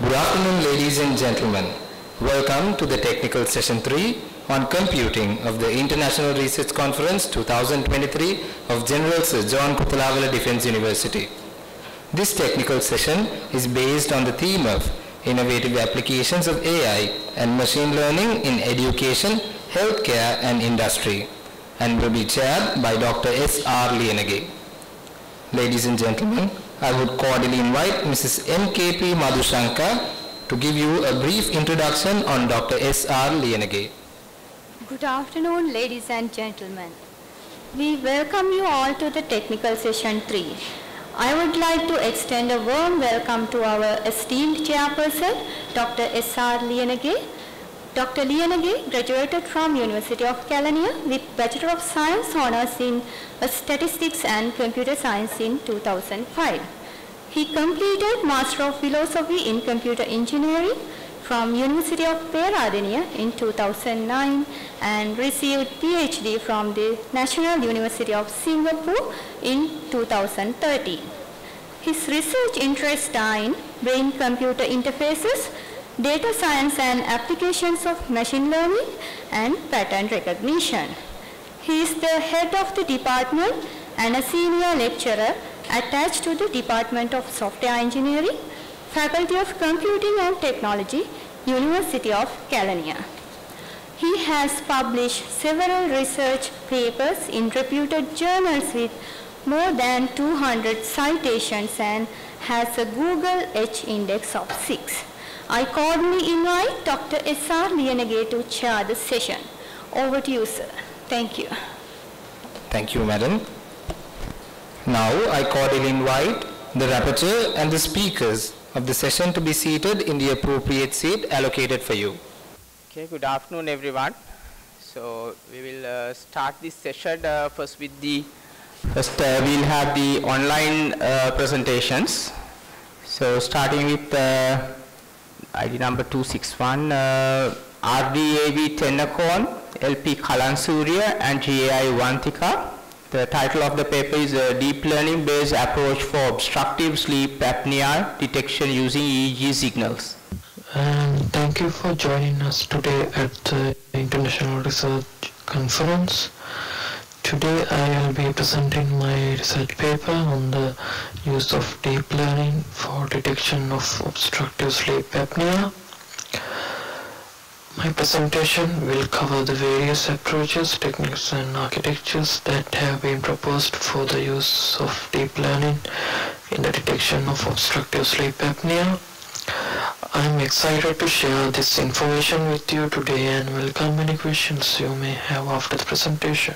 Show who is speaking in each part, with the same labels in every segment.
Speaker 1: Good afternoon, ladies and gentlemen. Welcome to the technical session 3 on computing of the International Research Conference 2023 of General Sir John Kotelawala Defense University. This technical session is based on the theme of innovative applications of AI and machine learning in education, healthcare and industry and will be chaired by Dr. S. R. Liyanage. Ladies and gentlemen, I would cordially invite Mrs. M.K.P. Madushanka to give you a brief introduction on Dr. S. R. Liyanage.
Speaker 2: Good afternoon, ladies and gentlemen. We welcome you all to the technical session 3. I would like to extend a warm welcome to our esteemed chairperson, Dr. S.R. Liyanage. Dr. Liyanage graduated from University of Kelaniya with Bachelor of Science honors in Statistics and Computer Science in 2005. He completed Master of Philosophy in Computer Engineering from University of Peradeniya in 2009 and received PhD from the National University of Singapore in 2013. His research interests are in brain-computer interfaces, data science and applications of machine learning and pattern recognition. He is the head of the department and a senior lecturer attached to the Department of Software Engineering, Faculty of Computing and Technology, University of Kelaniya. He has published several research papers in reputed journals with more than 200 citations and has a Google h-index of 6. I cordially invite Dr. S.R. Liyanage to chair the session. Over to you, sir. Thank you.
Speaker 1: Thank you, madam. Now I cordially invite the rapporteur and the speakers of the session to be seated in the appropriate seat allocated for you.
Speaker 3: Okay, good afternoon everyone. So we will uh, start this session uh, first with the, first uh, we'll have the online uh, presentations. So starting with uh, ID number 261, uh, RDAV Thennakoon, LP Kalansooriya and GAI Uwanthika. The title of the paper is uh, Deep Learning Based Approach for Obstructive Sleep Apnea Detection Using EEG Signals.
Speaker 4: And thank you for joining us today at the International Research Conference. Today I will be presenting my research paper on the use of deep learning for detection of obstructive sleep apnea. My presentation will cover the various approaches, techniques and architectures that have been proposed for the use of deep learning in the detection of obstructive sleep apnea. I'm excited to share this information with you today and welcome any questions you may have after the presentation.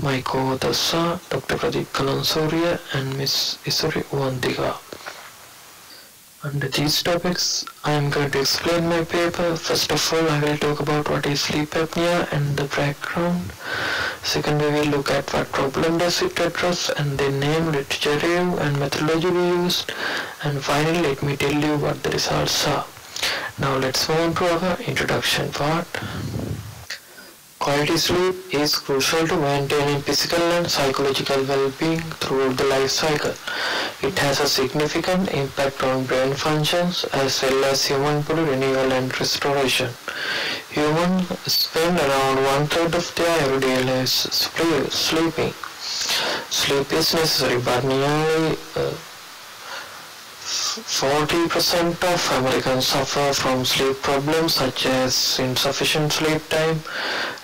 Speaker 4: My co-authors Dr. Pradeep Kalansooriya and Ms. Isuri Uwanthika. Under these topics, I am going to explain my paper. First of all, I will talk about what is sleep apnea and the background. Second, we will look at what problem does it address and the name, literature review and methodology we used. And finally, let me tell you what the results are. Now let's move on to our introduction part. Quality sleep is crucial to maintaining physical and psychological well-being throughout the life cycle. It has a significant impact on brain functions as well as human body renewal and restoration. Humans spend around one-third of their everyday lives sleeping. Sleep is necessary but nearly uh, 40% of Americans suffer from sleep problems such as insufficient sleep time,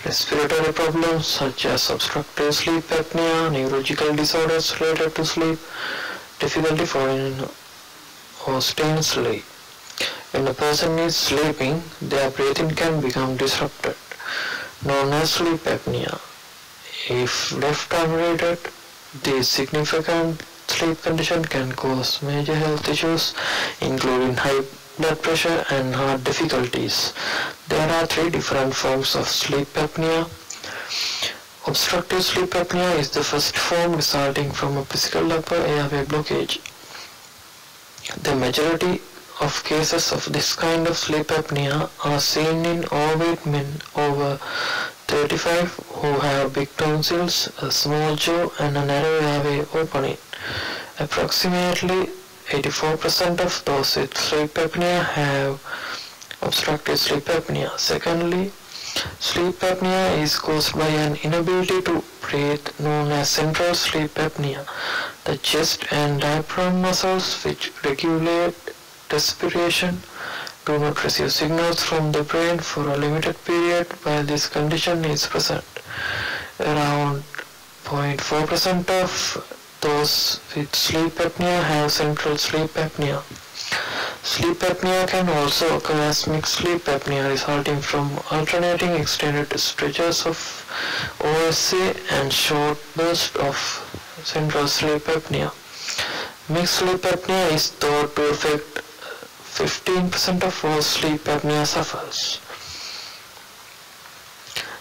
Speaker 4: respiratory problems such as obstructive sleep apnea, neurological disorders related to sleep, difficulty falling or staying asleep. When a person is sleeping, their breathing can become disrupted, known as sleep apnea. If left unrated, this significant sleep condition can cause major health issues including high blood pressure and heart difficulties. There are three different forms of sleep apnea. Obstructive sleep apnea is the first form resulting from a physical upper airway blockage. The majority of cases of this kind of sleep apnea are seen in overweight men over 35 who have big tonsils, a small jaw and a narrow airway opening. Approximately 84% of those with sleep apnea have obstructive sleep apnea. Secondly, sleep apnea is caused by an inability to breathe known as central sleep apnea. The chest and diaphragm muscles which regulate respiration do not receive signals from the brain for a limited period while this condition is present. Around 0.4% of those with sleep apnea have central sleep apnea. Sleep apnea can also occur as mixed sleep apnea resulting from alternating extended stretches of OSA and short bursts of central sleep apnea. Mixed sleep apnea is thought to affect 15% of all sleep apnea sufferers.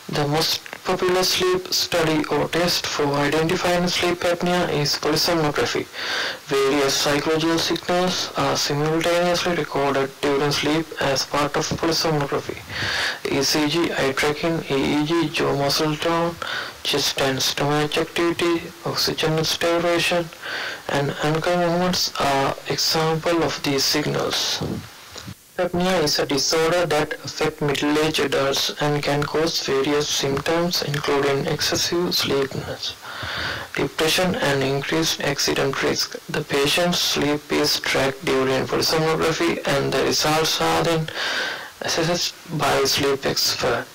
Speaker 4: The most popular sleep study or test for identifying sleep apnea is polysomnography. Various psychological signals are simultaneously recorded during sleep as part of polysomnography. ECG, eye tracking, EEG, jaw muscle tone, chest and stomach activity, oxygen saturation, and ankle movements are examples of these signals. Apnea is a disorder that affects middle-aged adults and can cause various symptoms including excessive sleepiness, depression and increased accident risk. The patient's sleep is tracked during polysomnography and the results are then assessed by sleep expert.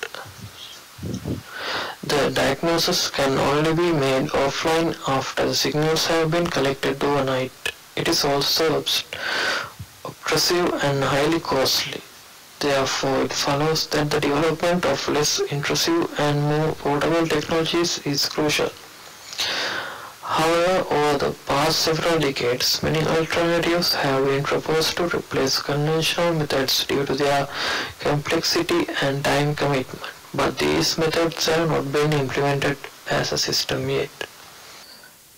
Speaker 4: The diagnosis can only be made offline after the signals have been collected overnight. It is also oppressive and highly costly. Therefore, it follows that the development of less intrusive and more portable technologies is crucial. However, over the past several decades, many alternatives have been proposed to replace conventional methods due to their complexity and time commitment, but these methods have not been implemented as a system yet.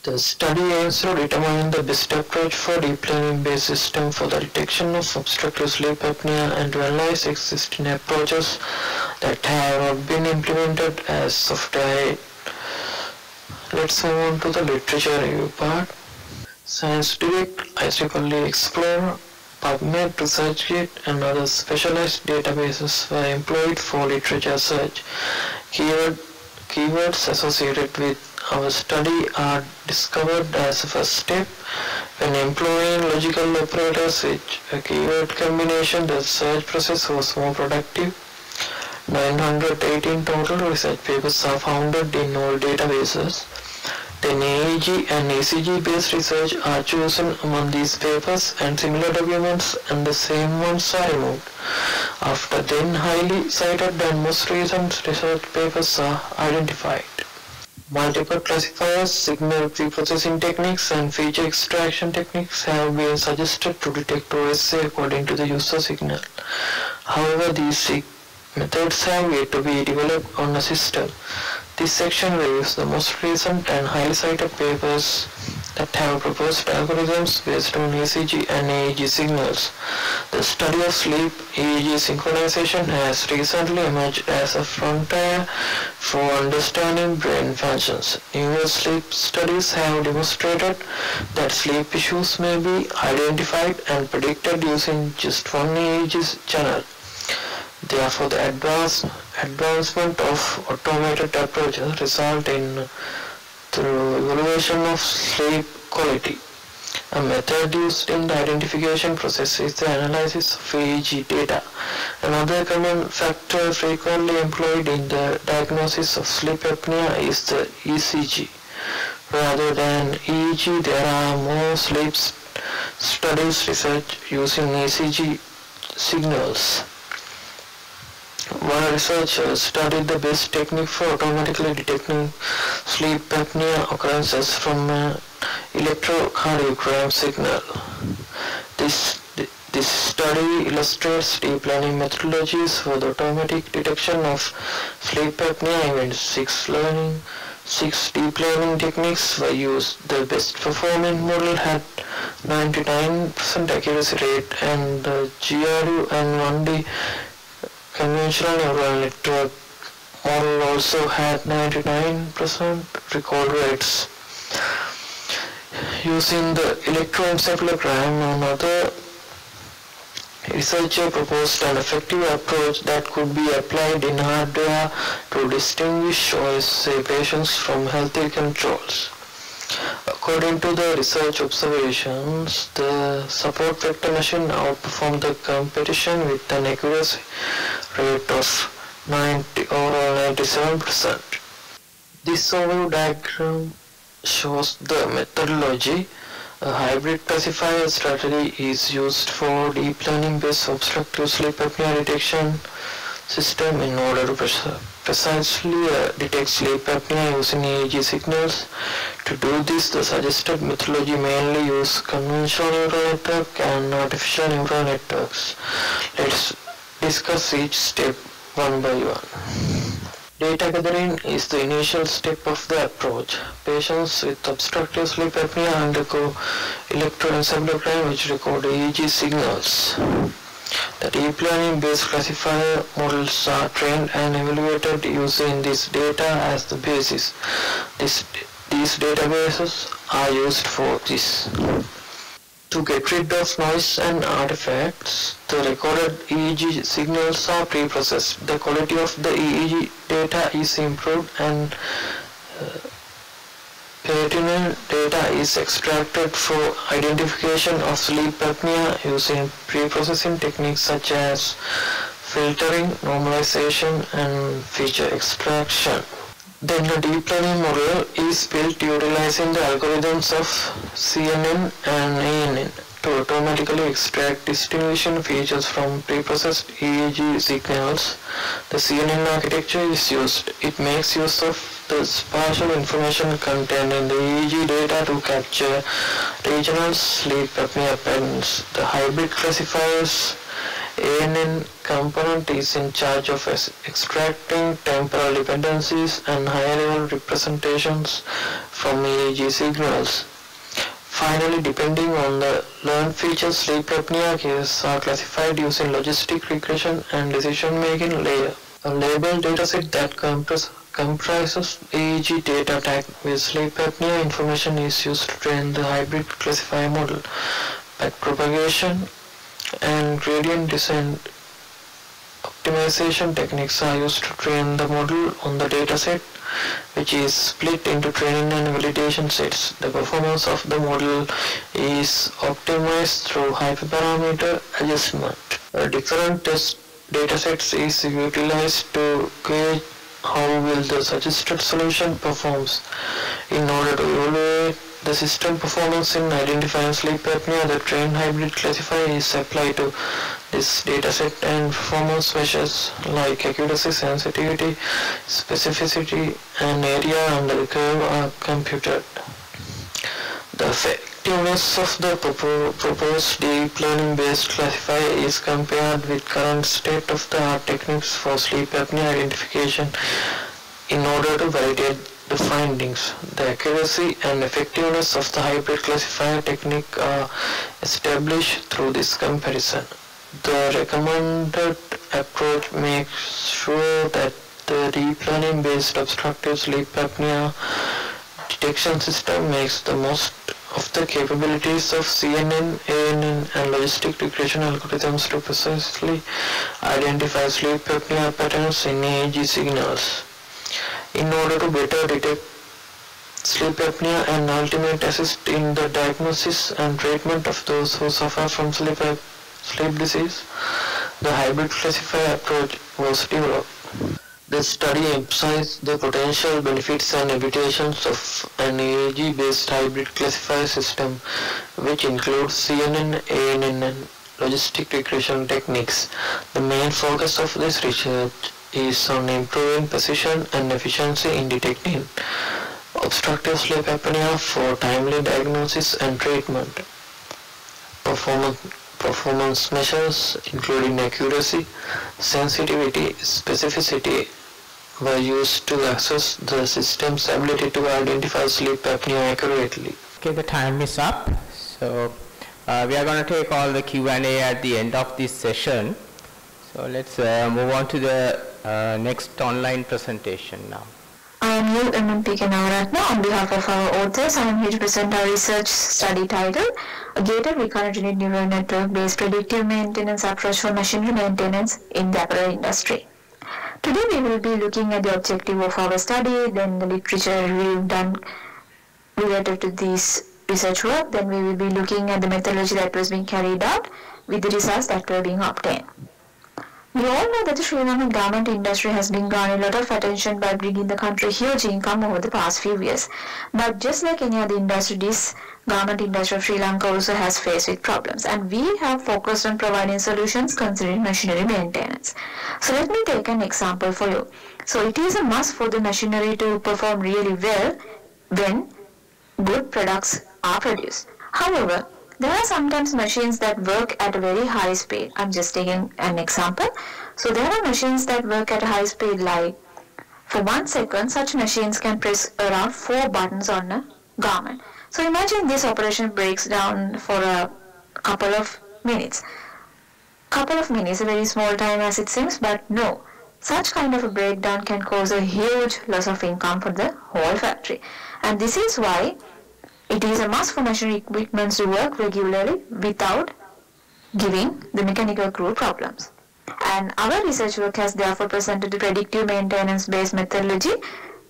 Speaker 4: The study aims to determine the best approach for deep learning-based system for the detection of obstructive sleep apnea and to analyze existing approaches that have not been implemented as software. Let's move on to the literature review part. Science Direct, IEEE Xplore, PubMed, ResearchGate, and other specialized databases were employed for literature search. Keyword, keywords associated with our study are discovered as a first step. When employing logical operators with a keyword combination, the search process was more productive. 918 total research papers are founded in all databases. Then EEG and ECG based research are chosen among these papers and similar documents and the same ones are removed. After then highly cited and most recent research papers are identified. Multiple classifiers, signal preprocessing techniques, and feature extraction techniques have been suggested to detect OSA according to the user signal. However, these methods have yet to be developed on a system. This section reviews the most recent and highly cited papers that have proposed algorithms based on ECG and EEG signals. The study of sleep EEG synchronization has recently emerged as a frontier for understanding brain functions. Numerous sleep studies have demonstrated that sleep issues may be identified and predicted using just one EEG channel. Therefore, the advance, advancement of automated approaches result in through evaluation of sleep quality. A method used in the identification process is the analysis of EEG data. Another common factor frequently employed in the diagnosis of sleep apnea is the ECG. Rather than EEG, there are more sleep studies research using ECG signals. One researcher studied the best technique for automatically detecting sleep apnea occurrences from an electrocardiogram signal. This, this study illustrates deep learning methodologies for the automatic detection of sleep apnea events. Six learning six deep learning techniques were used. The best performing model had 99% accuracy rate and the GRU and 1D conventional neural network model also had 99% recall rates. using the electroencephalogram, another researcher proposed an effective approach that could be applied in hardware to distinguish OSA patients from healthy controls. According to the research observations, the support vector machine outperformed the competition with an accuracy rate of 90 or 97%. This overview diagram shows the methodology. A hybrid classifier strategy is used for deep learning based obstructive sleep apnea detection system in order to precisely uh, detect sleep apnea using EEG signals. To do this, the suggested methodology mainly uses conventional neural network and artificial neural networks. Let's discuss each step one by one. Data gathering is the initial step of the approach. Patients with obstructive sleep apnea undergo electroencephalogram which record EEG signals. The deep learning based classifier models are trained and evaluated using this data as the basis. This, these databases are used for this. To get rid of noise and artifacts, the recorded EEG signals are pre-processed. The quality of the EEG data is improved and uh, pertinent data is extracted for identification of sleep apnea using pre-processing techniques such as filtering, normalization and feature extraction. Then a deep learning model is built utilizing the algorithms of CNN and ANN to automatically extract distinguishing features from preprocessed EEG signals. The CNN architecture is used. It makes use of the spatial information contained in the EEG data to capture regional sleep apnea patterns. The hybrid classifiers ANN component is in charge of extracting temporal dependencies and higher level representations from EEG signals. Finally, depending on the learned features, sleep apnea cases are classified using logistic regression and decision-making layer. A labeled dataset that comprises EEG data tagged with sleep apnea information is used to train the hybrid classifier model. Backpropagation and gradient descent optimization techniques are used to train the model on the dataset which is split into training and validation sets. The performance of the model is optimized through hyperparameter adjustment. A different test datasets is utilized to gauge how well the suggested solution performs. In order to evaluate the system performance in identifying sleep apnea, the trained hybrid classifier is applied to this dataset and performance measures like accuracy, sensitivity, specificity and area under the curve are computed. The effectiveness of the proposed deep learning based classifier is compared with current state of the art techniques for sleep apnea identification in order to validate the findings. The accuracy and effectiveness of the hybrid classifier technique are established through this comparison. The recommended approach makes sure that the deep learning based obstructive sleep apnea detection system makes the most of the capabilities of CNN, ANN and logistic regression algorithms to precisely identify sleep apnea patterns in EEG signals. In order to better detect sleep apnea and ultimately assist in the diagnosis and treatment of those who suffer from sleep, sleep disease, the hybrid classifier approach was developed. This study emphasized the potential benefits and limitations of an EEG-based hybrid classifier system, which includes CNN, ANN, and logistic regression techniques. The main focus of this research is on improving precision and efficiency in detecting obstructive sleep apnea for timely diagnosis and treatment. Performance, performance measures including accuracy, sensitivity, specificity were used to assess the system's ability to identify sleep apnea accurately.
Speaker 3: Okay, the time is up. So uh, we are going to take all the Q&A at the end of this session. So let's uh, move on to the uh, next online presentation now.
Speaker 5: Am you, MMPK Nawarathne. On behalf of our authors, I am here to present our research study titled A Gated Recurrent Neural Network-Based Predictive Maintenance Approach for Machinery Maintenance in the Apparel Industry. Today we will be looking at the objective of our study, then the literature review done related to this research work, then we will be looking at the methodology that was being carried out with the results that were being obtained. We all know that the Sri Lankan garment industry has been garnering a lot of attention by bringing the country huge income over the past few years. But just like any other industry, this garment industry of Sri Lanka also has faced with problems and we have focused on providing solutions considering machinery maintenance. So let me take an example for you. So it is a must for the machinery to perform really well when good products are produced. However, there are sometimes machines that work at a very high speed. I'm just taking an example. So there are machines that work at a high speed like for one second such machines can press around four buttons on a garment. So imagine this operation breaks down for a couple of minutes. Couple of minutes, a very small time as it seems, but no. Such kind of a breakdown can cause a huge loss of income for the whole factory. And this is why it is a mass for machinery equipment to work regularly without giving the mechanical crew problems. And our research work has therefore presented the predictive maintenance based methodology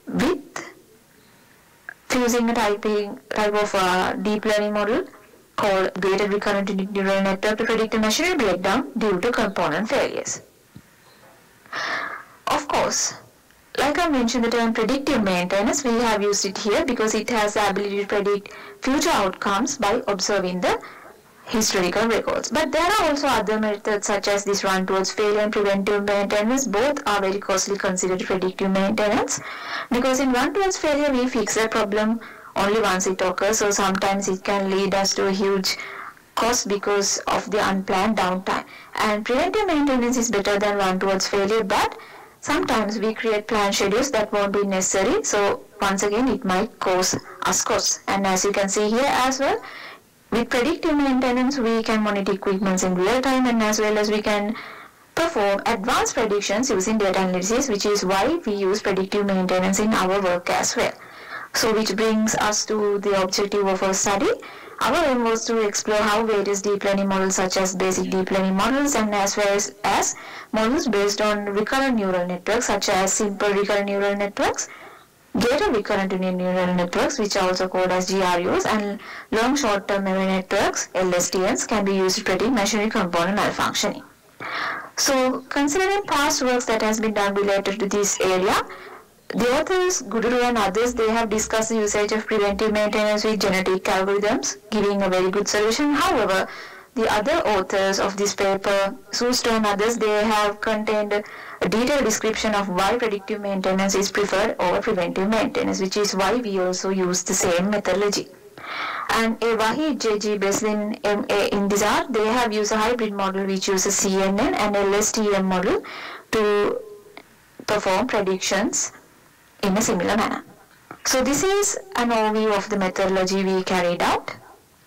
Speaker 5: with fusing a typing, type of uh, deep learning model called gated recurrent neural network to predict a machinery breakdown due to component failures. Of course, like I mentioned the term predictive maintenance, we have used it here because it has the ability to predict future outcomes by observing the historical records. But there are also other methods such as this run towards failure and preventive maintenance. Both are very costly considered predictive maintenance because in run towards failure we fix a problem only once it occurs. So sometimes it can lead us to a huge cost because of the unplanned downtime. And preventive maintenance is better than run towards failure but Sometimes we create plan schedules that won't be necessary. So once again, it might cause us costs. And as you can see here as well, with predictive maintenance, we can monitor equipments in real time and as well as we can perform advanced predictions using data analysis, which is why we use predictive maintenance in our work as well. So which brings us to the objective of our study. Our aim was to explore how various deep learning models such as basic deep learning models and as well as, as models based on recurrent neural networks such as simple recurrent neural networks, gated recurrent neural networks which are also called as GRUs and long short-term memory networks LSTMs can be used to predict machinery component malfunctioning. So considering past works that has been done related to this area, the authors, Guduru and others, they have discussed the usage of preventive maintenance with genetic algorithms, giving a very good solution. However, the other authors of this paper, Susto and others, they have contained a detailed description of why predictive maintenance is preferred over preventive maintenance, which is why we also use the same methodology. And a Wahid JG Breslin MA Intizar, they have used a hybrid model which uses CNN and LSTM model to perform predictions in a similar manner. So this is an overview of the methodology we carried out.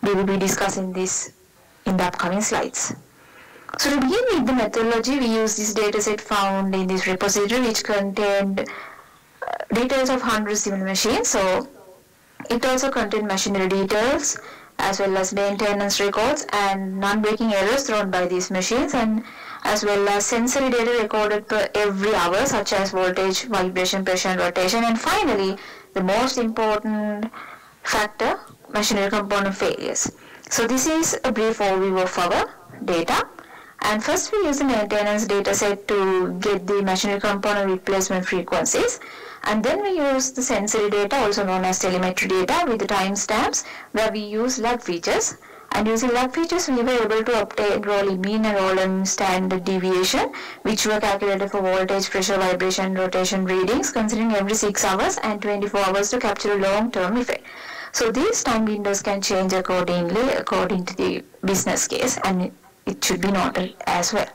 Speaker 5: We will be discussing this in the upcoming slides. So to begin with the methodology, we use this dataset found in this repository which contained uh, details of 100 similar machines. So it also contained machinery details as well as maintenance records and non-breaking errors thrown by these machines and as well as sensory data recorded per every hour such as voltage, vibration, pressure and rotation. And finally the most important factor machinery component failures. So this is a brief overview of our data. And first we use the maintenance data set to get the machinery component replacement frequencies. And then we use the sensory data also known as telemetry data with the timestamps where we use log features and using log features we were able to obtain rolling mean and rolling standard deviation which were calculated for voltage, pressure, vibration, rotation readings considering every 6 hours and 24 hours to capture a long-term effect. So these time windows can change accordingly according to the business case and it should be noted as well.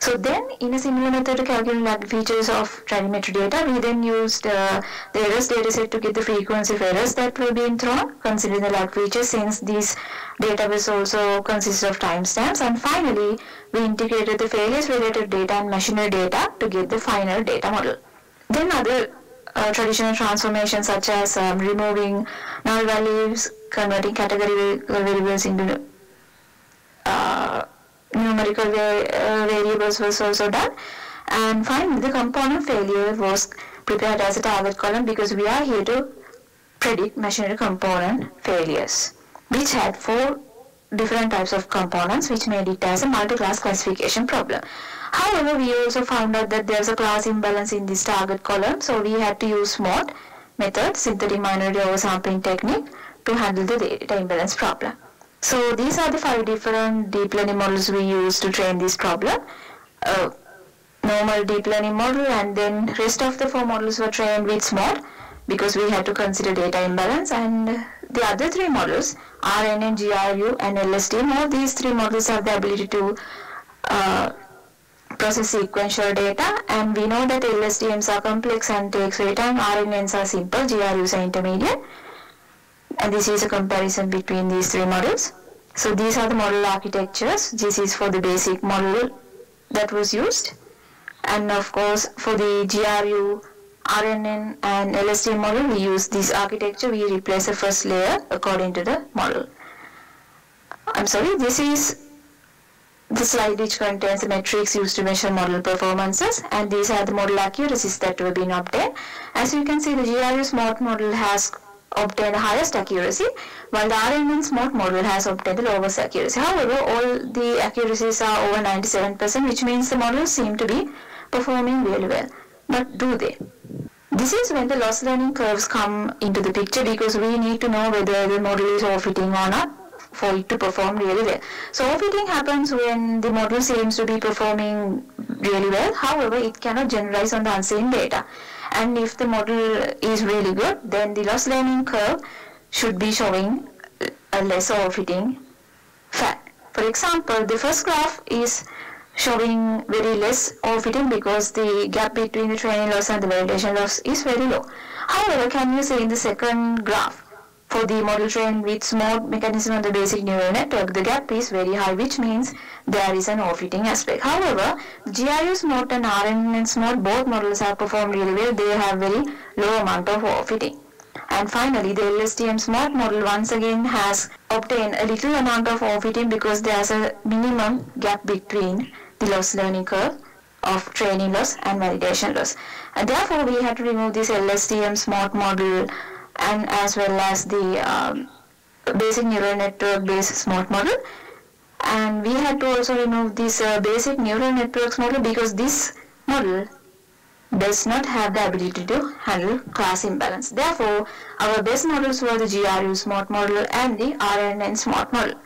Speaker 5: So then in a similar method to calculate log features of telemetry data, we then used uh, the errors dataset to get the frequency of errors that were being thrown, considering the log features since these database also consists of timestamps. And finally, we integrated the failures related data and machinery data to get the final data model. Then other uh, traditional transformations such as um, removing null values, converting category variables into uh, numerical uh, variables was also done. And finally, the component failure was prepared as a target column because we are here to predict machinery component failures, which had four different types of components which made it as a multi-class classification problem. However, we also found out that there's a class imbalance in this target column, so we had to use SMOTE method, synthetic minority oversampling technique, to handle the data imbalance problem. So these are the five different deep learning models we use to train this problem. Uh, normal deep learning model and then rest of the four models were trained with SMOTE because we had to consider data imbalance. And the other three models, RNN, GRU and LSTM, all these three models have the ability to uh, process sequential data. And we know that LSTMs are complex and takes very time, RNNs are simple, GRUs are intermediate and this is a comparison between these three models. So these are the model architectures. This is for the basic model that was used. And of course, for the GRU, RNN and LSTM model, we use this architecture. We replace the first layer according to the model. I'm sorry, this is the slide which contains the metrics used to measure model performances and these are the model accuracies that were being obtained. As you can see, the GRU SMOTE model has obtained the highest accuracy, while the RNN SMOTE model has obtained the lowest accuracy. However, all the accuracies are over 97%, which means the models seem to be performing really well. But do they? This is when the loss learning curves come into the picture because we need to know whether the model is overfitting or not for it to perform really well. So overfitting happens when the model seems to be performing really well. However, it cannot generalize on the unseen data. And if the model is really good, then the loss learning curve should be showing a less overfitting fact. For example, the first graph is showing very less overfitting because the gap between the training loss and the validation loss is very low. However, can you see in the second graph, for the model trained with SMOTE mechanism on the basic neural network, the gap is very high, which means there is an overfitting aspect. However, GRU SMOTE and RNN and SMOTE, both models have performed really well. They have very low amount of overfitting. And finally, the LSTM SMOTE model once again has obtained a little amount of overfitting because there's a minimum gap between the loss learning curve of training loss and validation loss. And therefore, we had to remove this LSTM SMOTE model and as well as the um, basic neural network based SMOTE model. And we had to also remove this uh, basic neural networks model because this model does not have the ability to handle class imbalance. Therefore, our best models were the GRU SMOTE model and the RNN SMOTE model.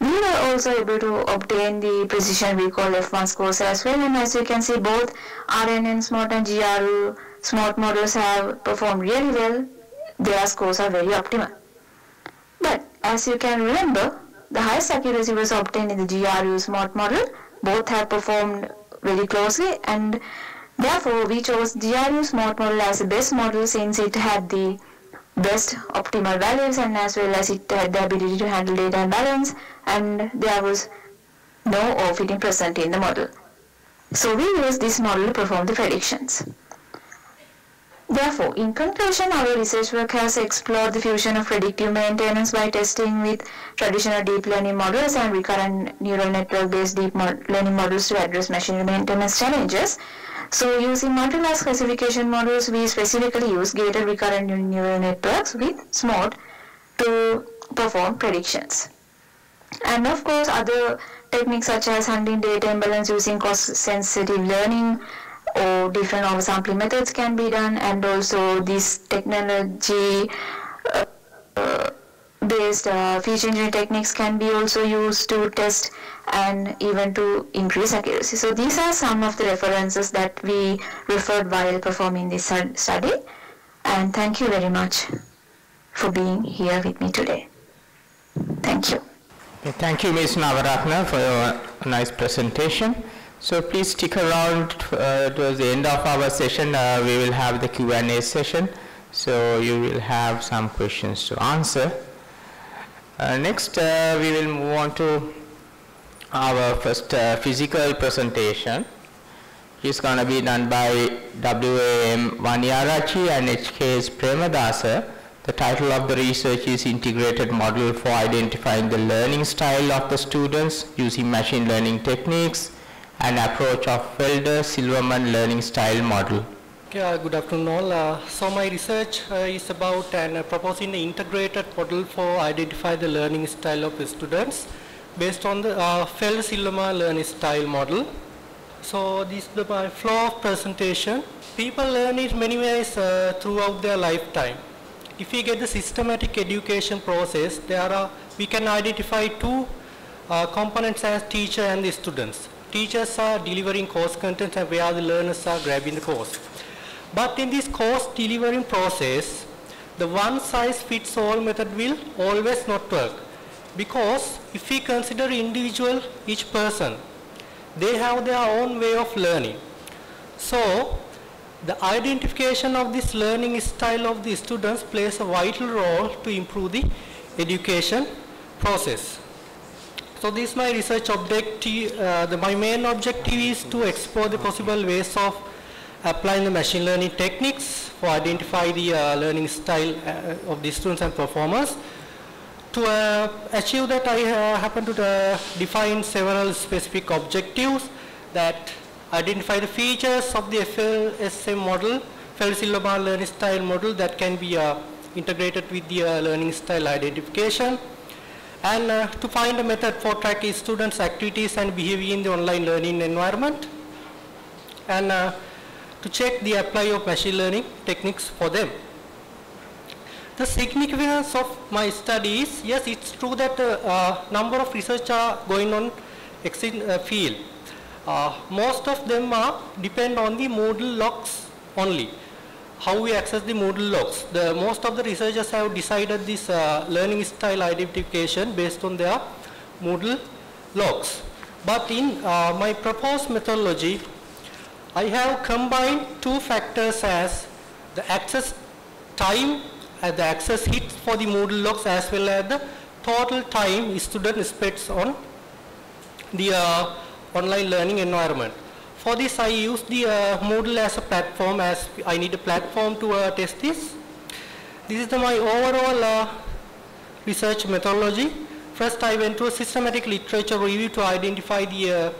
Speaker 5: We were also able to obtain the precision recall F1 scores as well and as you can see both RNN SMOTE and GRU SMOTE models have performed really well. Their scores are very optimal. But as you can remember, the highest accuracy was obtained in the GRU SMOTE model. Both have performed very closely and therefore we chose GRU SMOTE model as the best model since it had the best optimal values and as well as it had the ability to handle data imbalance and there was no overfitting present in the model. So we used this model to perform the predictions. Therefore, in conclusion, our research work has explored the fusion of predictive maintenance by testing with traditional deep learning models and recurrent neural network-based deep learning models to address machine maintenance challenges. So using multi-class classification models, we specifically use gated recurrent neural networks with SMOTE to perform predictions. And of course, other techniques such as handling data imbalance using cost-sensitive learning or different oversampling methods can be done and also this technology uh, uh, based uh, feature engineering techniques can be also used to test and even to increase accuracy. So these are some of the references that we referred while performing this study and thank you very much for being here with me today. Thank you.
Speaker 3: Thank you Ms. Nawarathne for your nice presentation. So please stick around uh, towards the end of our session. Uh, we will have the Q&A session. So you will have some questions to answer. Uh, next, uh, we will move on to our first uh, physical presentation. It's going to be done by WAM Wanniarachchi and HKS Premadasa. The title of the research is Integrated Model for Identifying the Learning Style of the Students using Machine Learning Techniques and Approach of Felder Silverman Learning Style Model.
Speaker 6: Uh, good afternoon all. Uh, so my research uh, is about and uh, proposing the integrated model for identify the learning style of students based on the uh, Feld-Silverman learning style model. So this is the my flow of presentation. People learn in many ways uh, throughout their lifetime. If we get the systematic education process, there are we can identify two uh, components as teacher and the students. Teachers are delivering course content and where the learners are grabbing the course. But in this course delivering process, the one size fits all method will always not work. Because if we consider individual, each person, they have their own way of learning. So, the identification of this learning style of the students plays a vital role to improve the education process. So this is my research objective, uh, the, my main objective is to explore the possible ways of applying the machine learning techniques for identify the uh, learning style uh, of the students and performers. To uh, achieve that, I uh, happen to uh, define several specific objectives that identify the features of the FLSM model, Feld-Silverman learning style model that can be integrated with the learning style identification and uh, to find a method for tracking students' activities and behavior in the online learning environment and uh, to check the apply of machine learning techniques for them. The significance of my study is, yes, it's true that a uh, uh, number of research are going on exin uh, field. Uh, most of them are depend on the Moodle logs only. How we access the Moodle logs. The most of the researchers have decided this uh, learning style identification based on their Moodle logs. But in uh, my proposed methodology, I have combined two factors as the access time and the access hit for the Moodle logs as well as the total time student spends on the uh, online learning environment. For this I use the uh, Moodle as a platform as I need a platform to uh, test this. This is the, my overall uh, research methodology. First I went to a systematic literature review to identify the uh,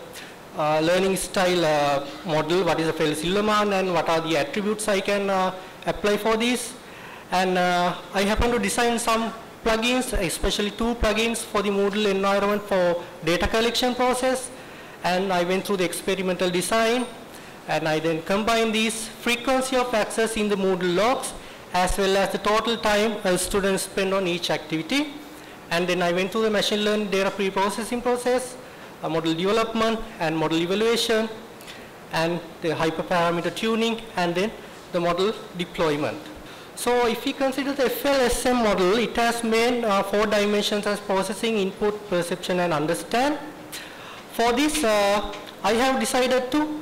Speaker 6: uh, learning style uh, model, what is a Feld-Silverman and what are the attributes I can apply for this. And I happen to design some plugins, especially two plugins for the Moodle environment for data collection process. And I went through the experimental design and I then combined these frequency of access in the Moodle logs as well as the total time a student spend on each activity. And then I went through the machine learning data pre-processing process, a model development and model evaluation and the hyperparameter tuning and then the model deployment. So if we consider the FLSM model, it has main uh, four dimensions as processing, input, perception and understand. For this, uh, I have decided to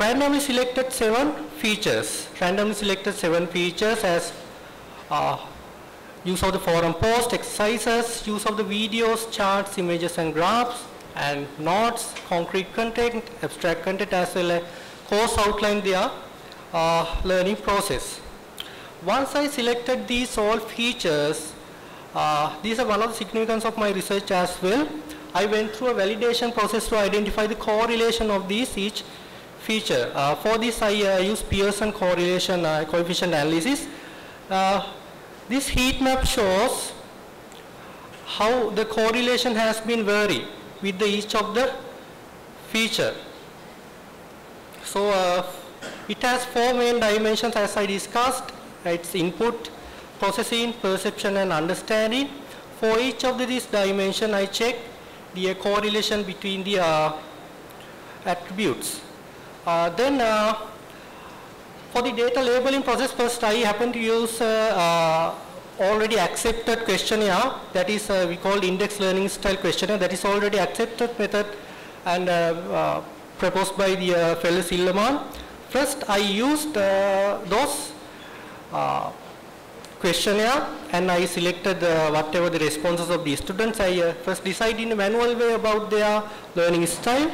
Speaker 6: randomly selected seven features. Randomly selected seven features as uh, use of the forum post, exercises, use of the videos, charts, images and graphs, and notes, concrete content, abstract content as well as course outline their uh, learning process. Once I selected these all features, uh, these are one of the significance of my research as well. I went through a validation process to identify the correlation of these each feature. Uh, for this I uh, use Pearson correlation uh, coefficient analysis. Uh, this heat map shows how the correlation has been varied with the each of the feature. So uh, it has four main dimensions as I discussed. It's input, processing, perception and understanding. For each of these dimension I check the correlation between the uh, attributes. Uh, then uh, for the data labeling process first I happen to use already accepted questionnaire that is uh, we call index learning style questionnaire that is already accepted method and uh, uh, proposed by the Felder Silverman. First I used those questionnaire and I selected uh, whatever the responses of the students. I uh, first decided in a manual way about their learning style.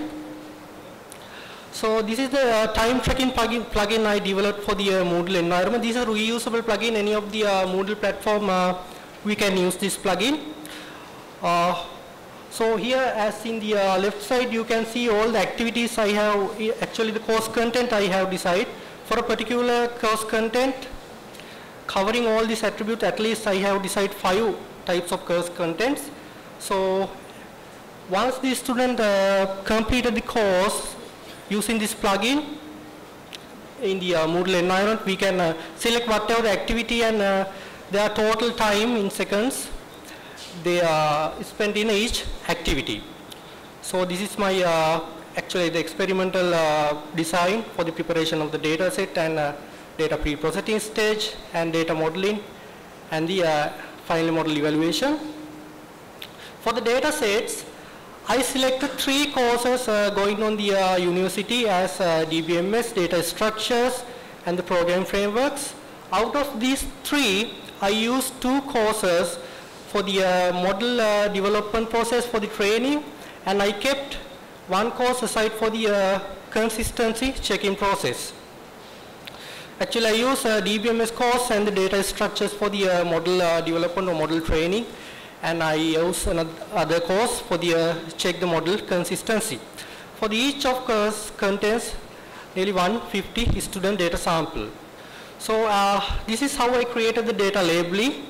Speaker 6: So this is the uh, time tracking plugin, plugin I developed for the uh, Moodle environment. This is a reusable plugin. Any of the uh, Moodle platform, uh, we can use this plugin. So here as in the left side you can see all the activities I have, actually the course content I have decided. For a particular course content, covering all these attributes at least I have decided five types of course contents. So once the student uh, completed the course using this plugin in the uh, Moodle environment, we can uh, select whatever activity and uh, their total time in seconds they are spent in each activity. So this is my uh, actually the experimental uh, design for the preparation of the data set and uh, data pre-processing stage and data modeling and the uh, final model evaluation. For the data sets, I selected three courses uh, going on the uh, university as uh, DBMS, data structures, and the program frameworks. Out of these three, I used two courses for the uh, model uh, development process for the training, and I kept one course aside for the consistency checking process. Actually, I use uh, DBMS course and the data structures for the uh, model uh, development or model training and I use another other course for the uh, check the model consistency. For the each of course contains nearly 150 student data sample. So uh, this is how I created the data labeling.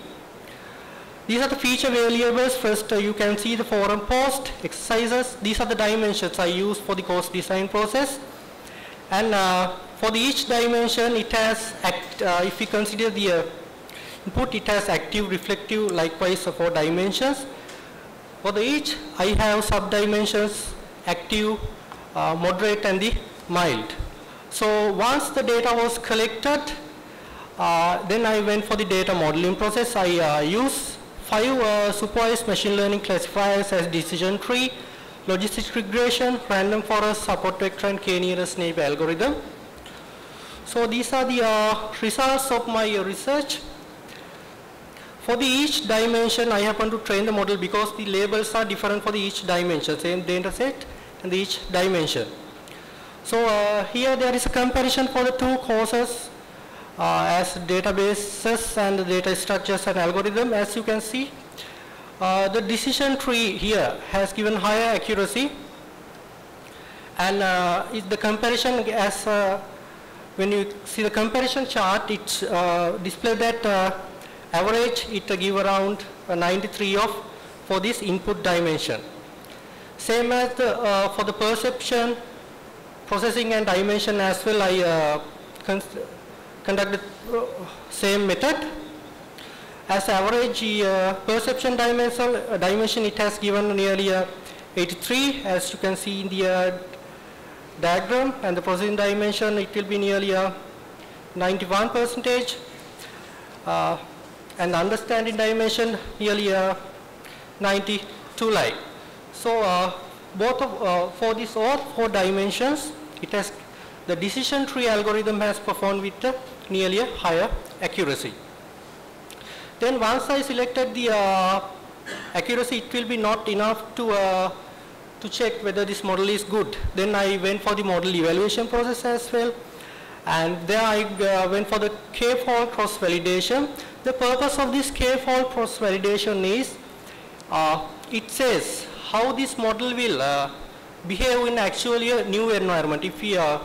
Speaker 6: These are the feature variables. First uh, you can see the forum post, exercises. These are the dimensions I use for the course design process. And for the each dimension it has, act, uh, if we consider the uh, input it has active, reflective, likewise for dimensions. For the each I have sub-dimensions, active, uh, moderate and the mild. So once the data was collected, uh, then I went for the data modeling process. I uh, use five uh, supervised machine learning classifiers as decision tree, logistic regression, random forest, support vector and k-nearest neighbor algorithm. So these are the uh, results of my research. For the each dimension, I happen to train the model because the labels are different for the each dimension, same data set and each dimension. So uh, here there is a comparison for the two courses uh, as databases and data structures and algorithm. As you can see, uh, the decision tree here has given higher accuracy and uh, the comparison as uh, when you see the comparison chart, it's uh, displayed that uh, average it uh, give around uh, 93 of for this input dimension. Same as the, uh, for the perception, processing and dimension as well I uh, con conducted same method. As average perception dimension, dimension it has given nearly uh, 83 as you can see in the diagram and the processing dimension it will be nearly uh, 91 percentage. Uh, and understanding dimension nearly uh, 92 like. So uh, both of, uh, for this all four dimensions, it has the decision tree algorithm has performed with uh, nearly a higher accuracy. Then once I selected the uh, accuracy, it will be not enough to uh, to check whether this model is good. Then I went for the model evaluation process as well. And there I uh, went for the k-fold cross validation. The purpose of this k-fold cross validation is, uh, it says how this model will uh, behave in actually a new environment. If we uh,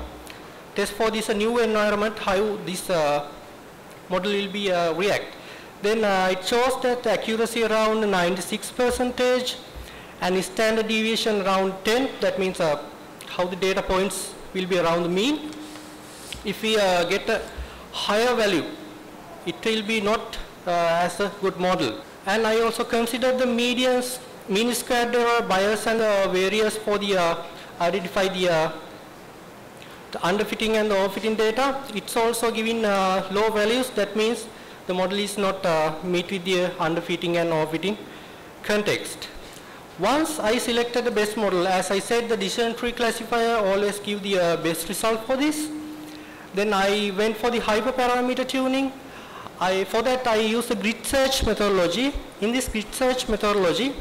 Speaker 6: test for this a new environment, how this uh, model will be uh, react. Then uh, it shows that accuracy around 96 percentage and standard deviation around 10. That means uh, how the data points will be around the mean. If we uh, get a higher value, it will be not uh, as a good model. And I also consider the medians, mean squared error, bias and the variance for the uh, identify the, uh, the underfitting and the overfitting data. It's also giving uh, low values. That means the model is not uh, meet with the underfitting and overfitting context. Once I selected the best model, as I said, the decision tree classifier always give the uh, best result for this. Then I went for the hyperparameter tuning. I, for that I used the grid search methodology. In this grid search methodology,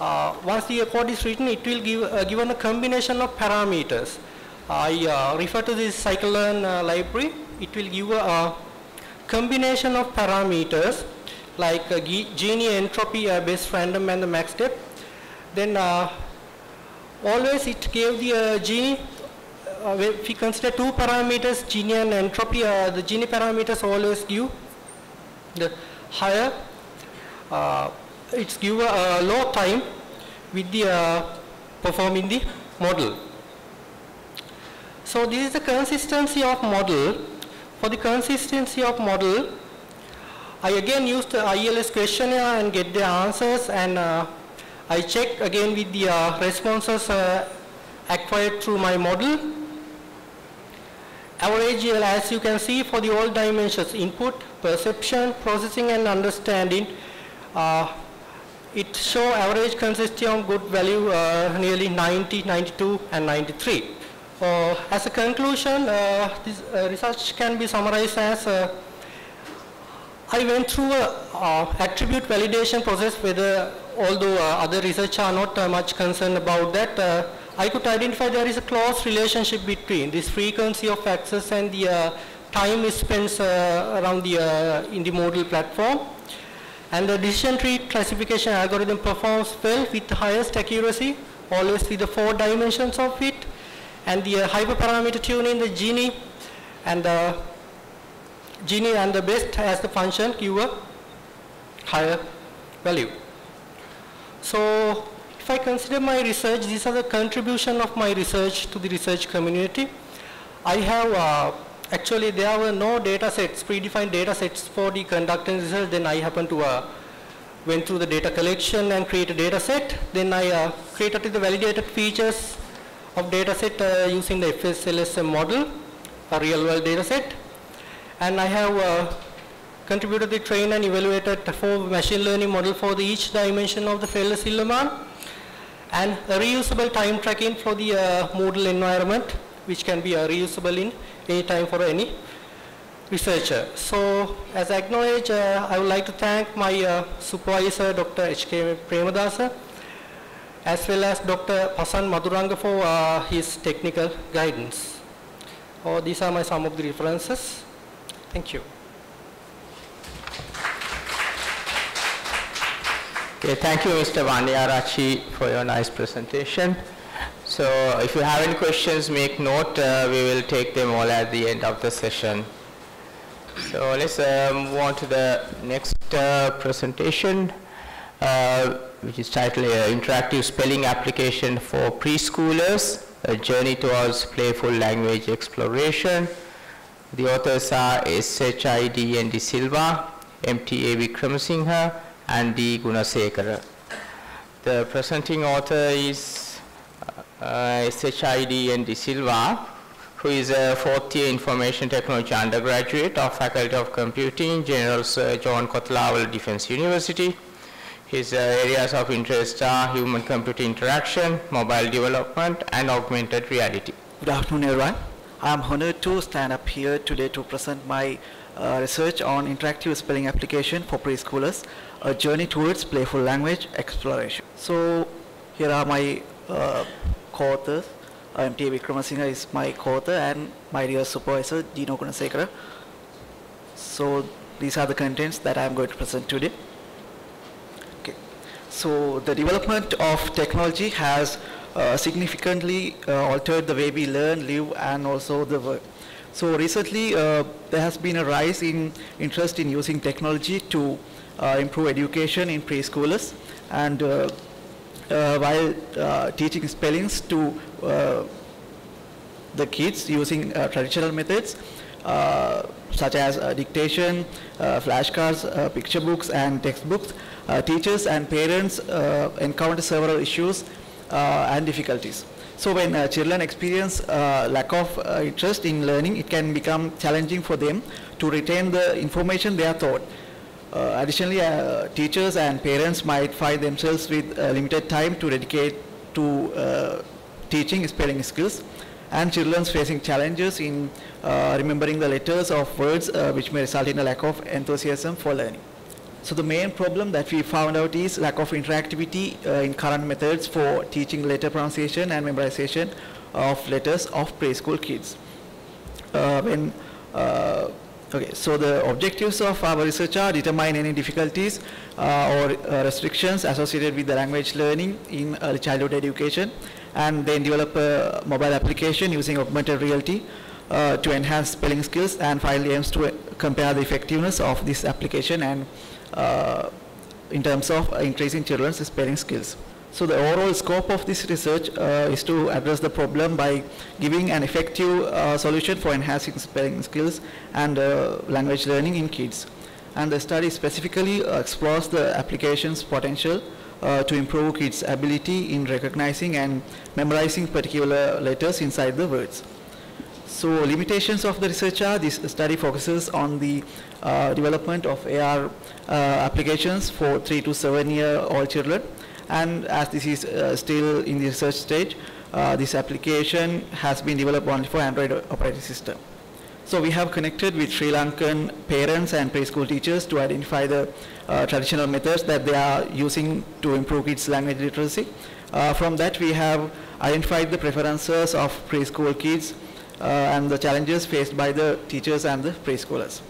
Speaker 6: uh, once the code is written, it will give uh, given a combination of parameters. I uh, refer to this scikit-learn uh, library. It will give a, combination of parameters like uh, Gini entropy, uh, best random and the max depth. Then uh, always it gave the uh, Gini, uh, if we consider two parameters, Gini and entropy, uh, the Gini parameters always give the higher, uh, it's give a, a low time with the uh, performing the model. So this is the consistency of model. For the consistency of model, I again use the ILS questionnaire and get the answers and uh, I check again with the uh, responses uh, acquired through my model. Average as you can see for the all dimensions, input, perception, processing and understanding, uh, it show average consistency of good value uh, nearly 90, 92 and 93. Uh, as a conclusion, uh, this research can be summarized as I went through a attribute validation process whether although uh, other research are not uh, much concerned about that, uh, I could identify there is a close relationship between this frequency of access and the time spent around the in the Moodle platform. And the decision tree classification algorithm performs well with highest accuracy, always with the four dimensions of it. And the uh, hyperparameter tuning, the Gini, and the Gini and the best as the function give a higher value. So if I consider my research, these are the contribution of my research to the research community. I have uh, actually there were no data sets, predefined data sets for the conducting research. Then I happened to uh, went through the data collection and create a data set. Then I uh, created the validated features of data set uh, using the FSLSM model, a real world data set. And I have uh, contributed the train and evaluated four machine learning model for each dimension of the Felder-Silverman and a reusable time tracking for the uh, Moodle environment which can be uh, reusable in any time for any researcher. So as I acknowledge, uh, I would like to thank my uh, supervisor Dr. H.K. Premadasa as well as Dr. Pasan Maduranga for uh, his technical guidance. Oh, these are my some of the references. Thank you.
Speaker 3: Okay, thank you, Mr. Wanniarachchi, for your nice presentation. So if you have any questions, make note. Uh, we will take them all at the end of the session. So let's uh, move on to the next uh, presentation, uh, which is titled uh, Interactive Spelling Application for Preschoolers, A Journey Towards Playful Language Exploration. The authors are S.H.I.D. and De Silva, M.T.A. Wickramasinghe, and D. Gunasekara. The presenting author is uh, S.H.I.D. and De Silva, who is a fourth year information technology undergraduate of Faculty of Computing, General Sir John Kotelawala Defense University. His uh, areas of interest are human-computer interaction, mobile development, and augmented reality.
Speaker 7: Good afternoon, everyone. I am honored to stand up here today to present my uh, research on interactive spelling application for preschoolers, a journey towards playful language exploration. So, here are my uh, co-authors. Uh, M.T. Wickramasinghe is my co-author and my dear supervisor, Dino Gunasekara. So, these are the contents that I am going to present today. Okay. So the development of technology has uh, significantly uh, altered the way we learn, live, and also the work. So recently, uh, there has been a rise in interest in using technology to improve education in preschoolers, and uh, uh, while uh, teaching spellings to uh, the kids using uh, traditional methods uh, such as uh, dictation, uh, flashcards, uh, picture books and textbooks, uh, teachers and parents uh, encounter several issues uh, and difficulties. So when uh, children experience uh, lack of uh, interest in learning, it can become challenging for them to retain the information they are taught. Uh, additionally, uh, teachers and parents might find themselves with uh, limited time to dedicate to teaching spelling skills and children facing challenges in uh, remembering the letters of words uh, which may result in a lack of enthusiasm for learning. So the main problem that we found out is lack of interactivity uh, in current methods for teaching letter pronunciation and memorization of letters of preschool kids. When Okay, so the objectives of our research are determine any difficulties uh, or uh, restrictions associated with the language learning in early childhood education and then develop a mobile application using augmented reality uh, to enhance spelling skills and finally aims to compare the effectiveness of this application and uh, in terms of increasing children's spelling skills. So the overall scope of this research uh, is to address the problem by giving an effective uh, solution for enhancing spelling skills and uh, language learning in kids. And the study specifically uh, explores the application's potential uh, to improve kids' ability in recognizing and memorizing particular letters inside the words. So limitations of the research are this study focuses on the uh, development of AR applications for 3 to 7 year old children and as this is uh, still in the research stage, uh, this application has been developed only for Android operating system. So we have connected with Sri Lankan parents and preschool teachers to identify the uh, traditional methods that they are using to improve kids' language literacy. Uh, from that we have identified the preferences of preschool kids uh, and the challenges faced by the teachers and the preschoolers.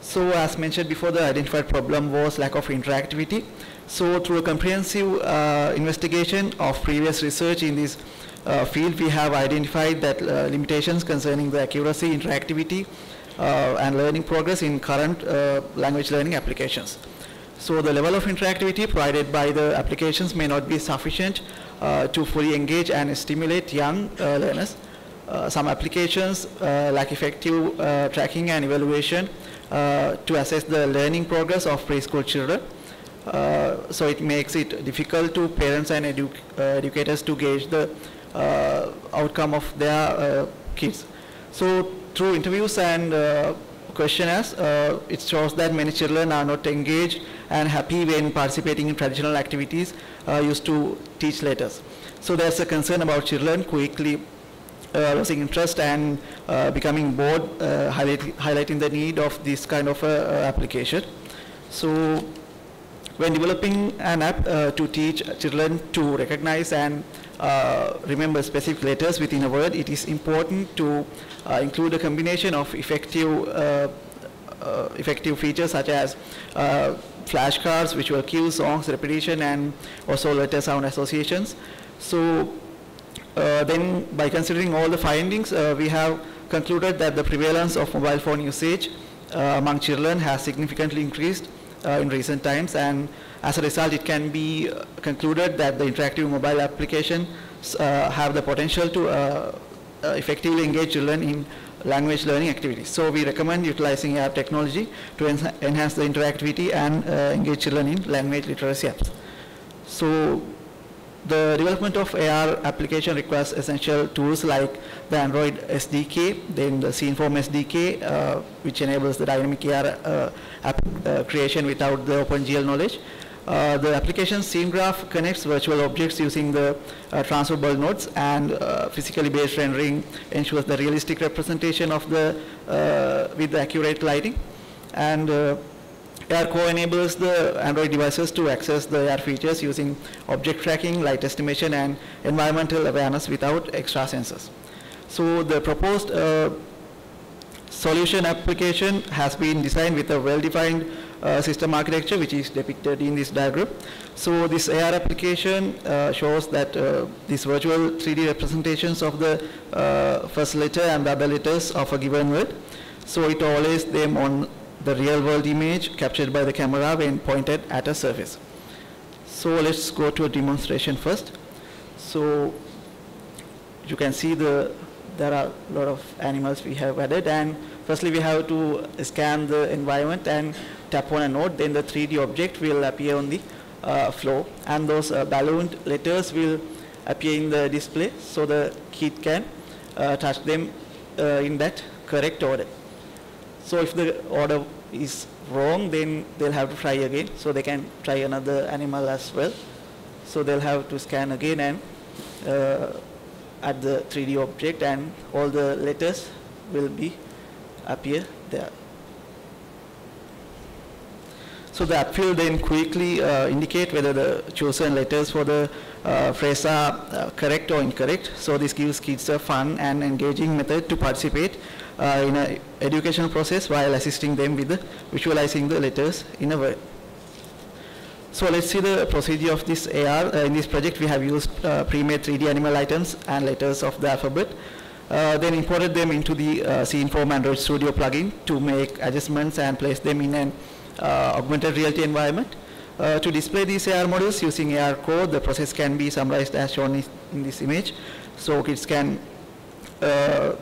Speaker 7: So as mentioned before, the identified problem was lack of interactivity. So through a comprehensive uh, investigation of previous research in this uh, field, we have identified that uh, limitations concerning the accuracy, interactivity, uh, and learning progress in current uh, language learning applications. So the level of interactivity provided by the applications may not be sufficient uh, to fully engage and stimulate young learners. some applications lack effective tracking and evaluation to assess the learning progress of preschool children. Uh, so it makes it difficult to parents and edu uh, educators to gauge the uh, outcome of their kids. So through interviews and questionnaires, it shows that many children are not engaged and happy when participating in traditional activities used to teach letters. So there's a concern about children quickly uh, losing interest and uh, becoming bored, uh, highlight, highlighting the need of this kind of application. So when developing an app uh, to teach children to recognize and uh, remember specific letters within a word, it is important to uh, include a combination of effective uh, uh, effective features such as uh, flashcards, visual cues, songs, repetition, and also letter sound associations. So then by considering all the findings, we have concluded that the prevalence of mobile phone usage among children has significantly increased uh, in recent times and as a result it can be uh, concluded that the interactive mobile applications uh, have the potential to effectively engage children in language learning activities. So we recommend utilizing app technology to enhance the interactivity and uh, engage children in language literacy apps. So the development of AR application requires essential tools like the Android SDK, then the SceneForm SDK, uh, which enables the dynamic AR uh, app uh, creation without the OpenGL knowledge. Uh, the application scene graph connects virtual objects using the uh, transferable nodes and uh, physically based rendering ensures the realistic representation of the with the accurate lighting and ARCore enables the Android devices to access the AR features using object tracking, light estimation, and environmental awareness without extra sensors. So the proposed uh, solution application has been designed with a well-defined uh, system architecture which is depicted in this diagram. So this AR application uh, shows that uh, these virtual 3D representations of the uh, first letter and the other letters of a given word. So it overlays them on the real world image captured by the camera when pointed at a surface. So let's go to a demonstration first. So you can see the there are a lot of animals we have added and firstly we have to scan the environment and tap on a node then the 3D object will appear on the uh, floor and those uh, ballooned letters will appear in the display so the kid can uh, touch them uh, in that correct order. So if the order is wrong, then they'll have to try again. So they can try another animal as well. So they'll have to scan again and uh, at the 3D object and all the letters will be appear there. So the app will then quickly uh, indicate whether the chosen letters for the uh, phrases are uh, correct or incorrect. So this gives kids a fun and engaging method to participate in an educational process while assisting them with visualizing the letters in a way. So let's see the procedure of this AR. Uh, in this project we have used uh, pre-made 3D animal items and letters of the alphabet. Uh, then imported them into the uh, Sceneform Android Studio plugin to make adjustments and place them in an uh, augmented reality environment. Uh, to display these AR models using ARCore, the process can be summarized as shown in this image. So kids can uh,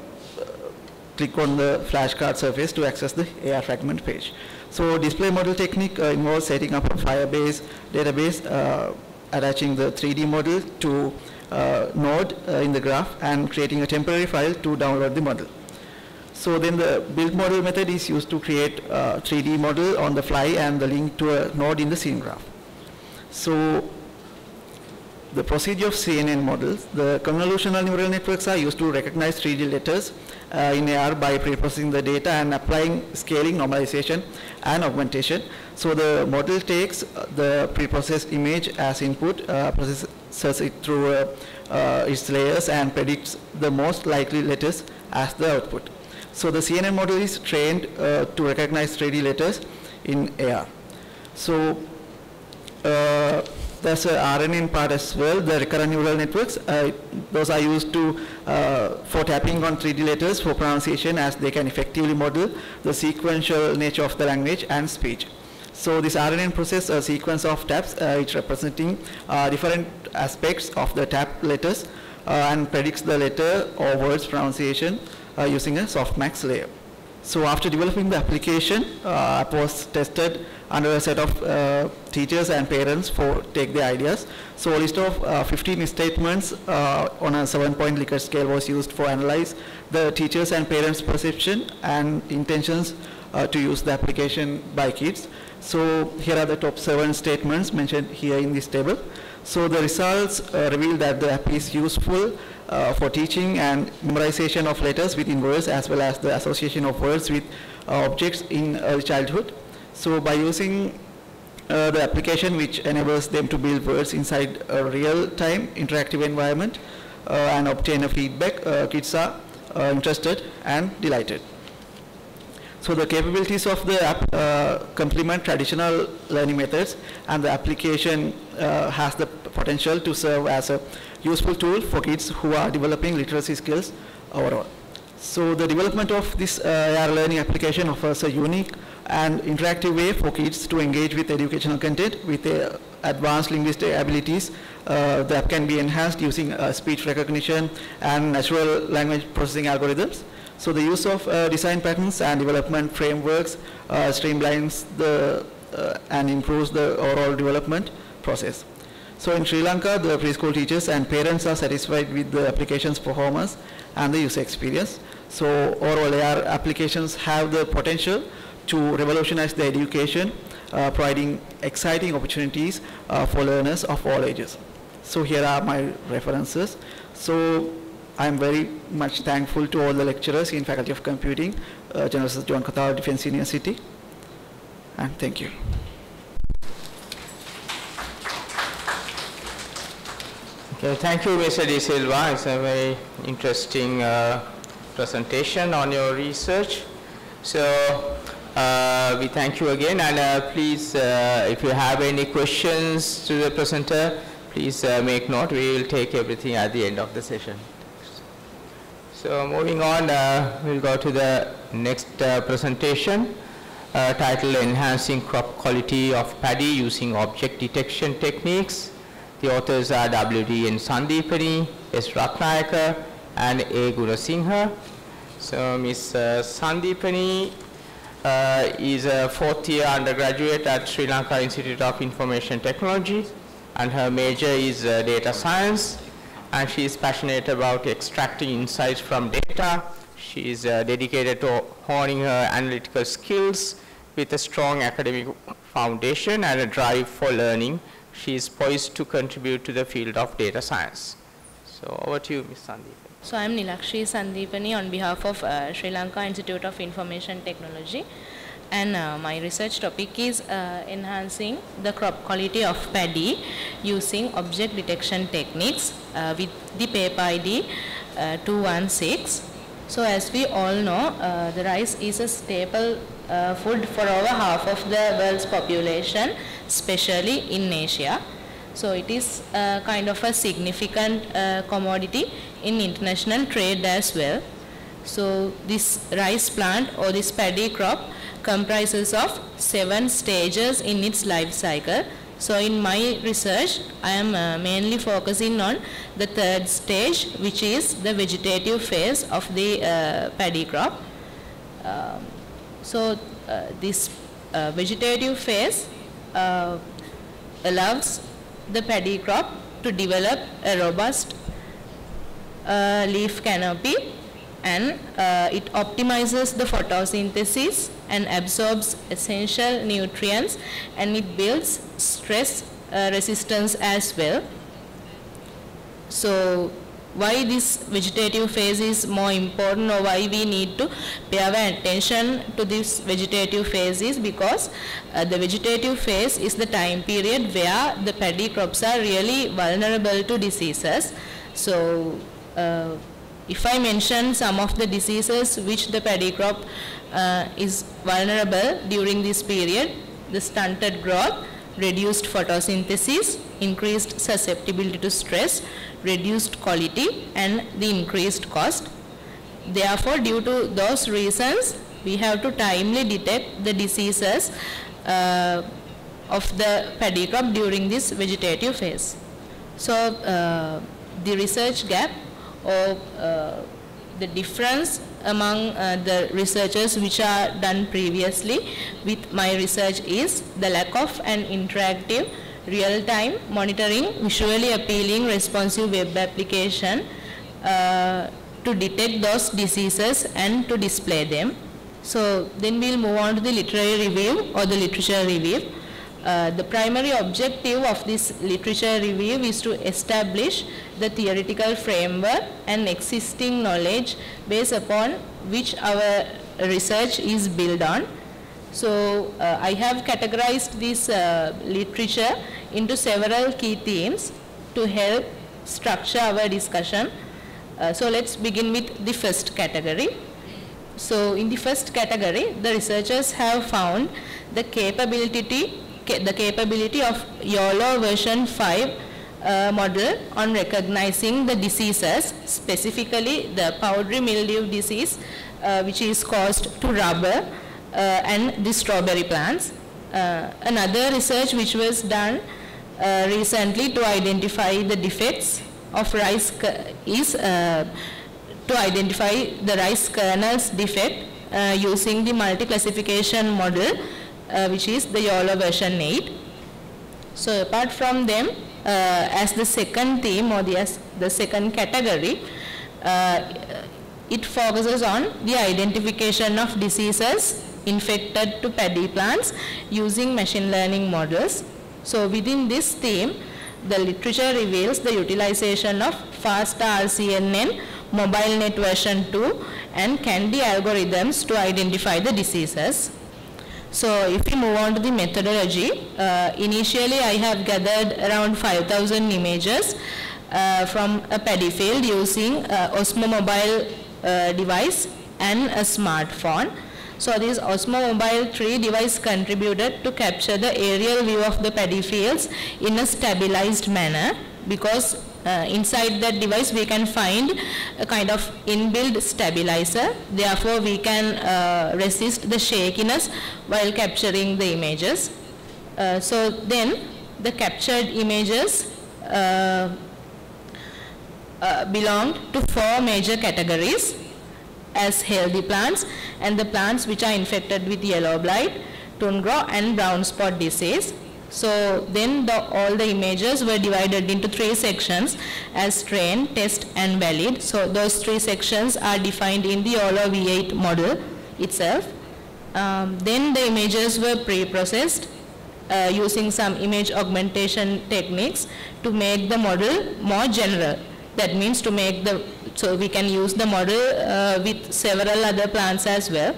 Speaker 7: click on the flashcard surface to access the AR fragment page. So display model technique uh, involves setting up a Firebase database, uh, attaching the 3D model to uh, node uh, in the graph and creating a temporary file to download the model. So then the build model method is used to create a 3D model on the fly and the link to a node in the scene graph. So the procedure of CNN models, the convolutional neural networks are used to recognize 3D letters uh, in AR by pre-processing the data and applying scaling, normalization, and augmentation. So the model takes uh, the pre-processed image as input, uh, processes it through uh, uh, its layers, and predicts the most likely letters as the output. So the CNN model is trained uh, to recognize 3D letters in AR. So there's a RNN part as well, the recurrent neural networks. Uh, those are used to uh, for tapping on 3D letters for pronunciation as they can effectively model the sequential nature of the language and speech. So this RNN process a sequence of taps, uh, it's representing uh, different aspects of the tap letters uh, and predicts the letter or words pronunciation uh, using a softmax layer. So after developing the application, uh, was tested under a set of uh, teachers and parents for take their ideas. So a list of uh, 15 statements uh, on a seven-point Likert scale was used for analyze the teachers and parents' perception and intentions uh, to use the application by kids. So here are the top seven statements mentioned here in this table. So the results uh, reveal that the app is useful uh, for teaching and memorization of letters within words as well as the association of words with uh, objects in early childhood. So by using uh, the application which enables them to build words inside a real-time interactive environment uh, and obtain a feedback, uh, kids are uh, interested and delighted. So the capabilities of the app uh, complement traditional learning methods and the application has the potential to serve as a useful tool for kids who are developing literacy skills overall. So the development of this uh, AR learning application offers a unique and interactive way for kids to engage with educational content with uh, advanced linguistic abilities. Uh, the app can be enhanced using uh, speech recognition and natural language processing algorithms. So the use of uh, design patterns and development frameworks uh, streamlines the uh, and improves the overall development process. So in Sri Lanka, the preschool teachers and parents are satisfied with the application's performance and the user experience. So overall AR applications have the potential to revolutionize the education, uh, providing exciting opportunities uh, for learners of all ages. So here are my references. So I'm very much thankful to all the lecturers in Faculty of Computing, uh, General John Kathar Defense University, and thank you.
Speaker 3: Okay, thank you, Mr. De Silva. It's a very interesting uh, presentation on your research. So uh, we thank you again, and uh, please, uh, if you have any questions to the presenter, please uh, make note. We will take everything at the end of the session. So moving on, uh, we'll go to the next presentation titled Enhancing Crop Quality of Paddy Using Object Detection Techniques. The authors are W.D. and Sandeepanie, S. Rathnayake, and A. Gunasinghe. So Ms. Uh, Sandeepanie uh, is a fourth year undergraduate at Sri Lanka Institute of Information Technology and her major is uh, data science and she is passionate about extracting insights from data. She is uh, dedicated to honing her analytical skills with a strong academic foundation and a drive for learning. She is poised to contribute to the field of data science. So over to you, Ms. Sandeep.
Speaker 8: So I am Nilakshi Sandeepanie on behalf of uh, Sri Lanka Institute of Information Technology. and uh, my research topic is uh, enhancing the crop quality of paddy using object detection techniques uh, with the paper ID uh, 216. So as we all know, uh, the rice is a staple uh, food for over half of the world's population, especially in Asia. So it is uh, kind of a significant uh, commodity in international trade as well. So this rice plant or this paddy crop comprises of seven stages in its life cycle. So in my research, I am uh, mainly focusing on the third stage, which is the vegetative phase of the uh, paddy crop. Um, so uh, this uh, vegetative phase uh, allows the paddy crop to develop a robust leaf canopy and uh, it optimizes the photosynthesis and absorbs essential nutrients and it builds stress uh, resistance as well. So why this vegetative phase is more important or why we need to pay our attention to this vegetative phase is because uh, the vegetative phase is the time period where the paddy crops are really vulnerable to diseases. So uh, if I mention some of the diseases which the paddy crop uh, is vulnerable during this period, the stunted growth, reduced photosynthesis, increased susceptibility to stress, reduced quality and the increased cost. Therefore, due to those reasons, we have to timely detect the diseases uh, of the paddy crop during this vegetative phase. So, uh, the research gap or uh, the difference among uh, the researchers which are done previously with my research is the lack of an interactive real-time monitoring visually appealing responsive web application uh, to detect those diseases and to display them. So then we'll move on to the literary review or the literature review. Uh, the primary objective of this literature review is to establish the theoretical framework and existing knowledge based upon which our research is built on. So uh, I have categorized this uh, literature into several key themes to help structure our discussion. Uh, so let's begin with the first category. So in the first category, the researchers have found the capability, ca the capability of YOLO version 5 uh, model on recognizing the diseases, specifically the powdery mildew disease, uh, which is caused to rubber uh, and the strawberry plants. Uh, another research which was done uh, recently to identify the defects of rice is uh, to identify the rice kernels defect using the multi-classification model uh, which is the YOLO version 8. So apart from them, uh, as the second theme or the, as the second category, uh, it focuses on the identification of diseases infected to paddy plants using machine learning models. So within this theme, the literature reveals the utilization of Faster RCNN MobileNet version 2 and CANDI algorithms to identify the diseases. So if we move on to the methodology, uh, initially I have gathered around 5000 images uh, from a paddy field using uh, Osmo mobile uh, device and a smartphone. So this Osmo Mobile 3 device contributed to capture the aerial view of the paddy fields in a stabilized manner because inside that device we can find a kind of inbuilt stabilizer therefore we can uh, resist the shakiness while capturing the images. Uh, so then the captured images uh, uh, to four major categories as healthy plants and the plants which are infected with yellow blight, tungro and brown spot disease. So then the, all the images were divided into three sections as train, test and valid. So those three sections are defined in the YOLO V8 model itself. Um, then the images were pre-processed uh, using some image augmentation techniques to make the model more general. That means to make the, so we can use the model uh, with several other plants as well.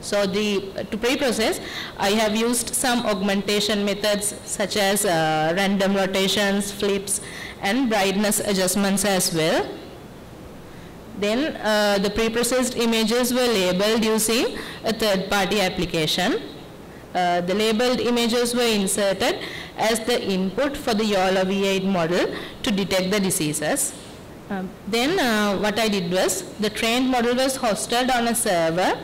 Speaker 8: So the, to pre-process, I have used some augmentation methods such as uh, random rotations, flips, and brightness adjustments as well. Then uh, the pre-processed images were labeled using a third-party application. Uh, the labeled images were inserted as the input for the YOLO V8 model to detect the diseases. Um, then uh, what I did was, the trained model was hosted on a server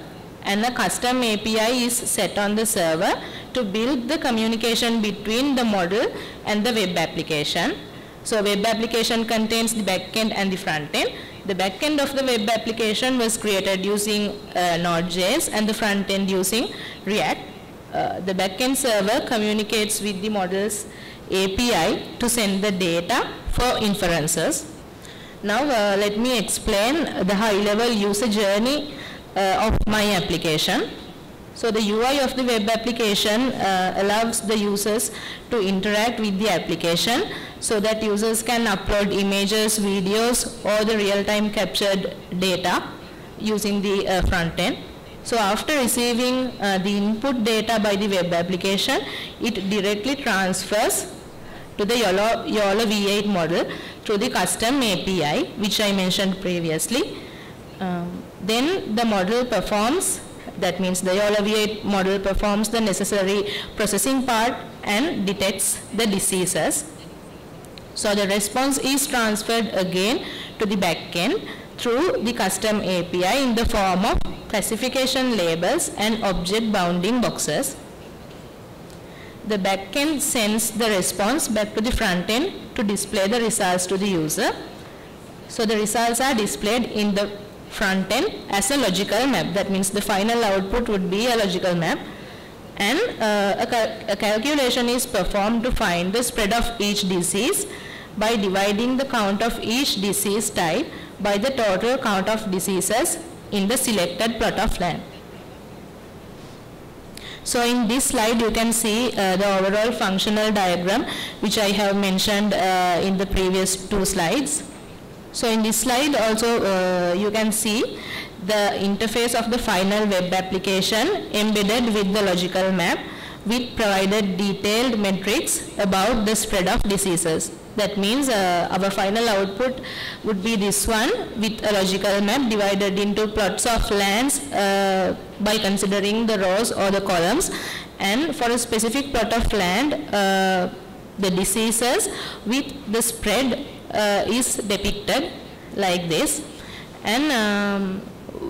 Speaker 8: and a custom API is set on the server to build the communication between the model and the web application. So web application contains the backend and the front end. The backend of the web application was created using uh, Node.js and the front end using React. Uh, the backend server communicates with the model's API to send the data for inferences. Now uh, let me explain the high level user journey uh, of my application. So the UI of the web application uh, allows the users to interact with the application so that users can upload images, videos or the real-time captured data using the uh, front end. So after receiving uh, the input data by the web application, it directly transfers to the YOLO, YOLO V8 model through the custom API which I mentioned previously. Um, then the model performs that means the V8 model performs the necessary processing part and detects the diseases. So the response is transferred again to the backend through the custom API in the form of classification labels and object bounding boxes. The backend sends the response back to the front end to display the results to the user. So the results are displayed in the front end as a logical map. That means the final output would be a logical map. And uh, a, cal a calculation is performed to find the spread of each disease by dividing the count of each disease type by the total count of diseases in the selected plot of land. So in this slide you can see uh, the overall functional diagram which I have mentioned uh, in the previous two slides. So in this slide also uh, you can see the interface of the final web application embedded with the logical map with provided detailed metrics about the spread of diseases. That means uh, our final output would be this one with a logical map divided into plots of lands uh, by considering the rows or the columns and for a specific plot of land uh, the diseases with the spread uh, is depicted like this. And um,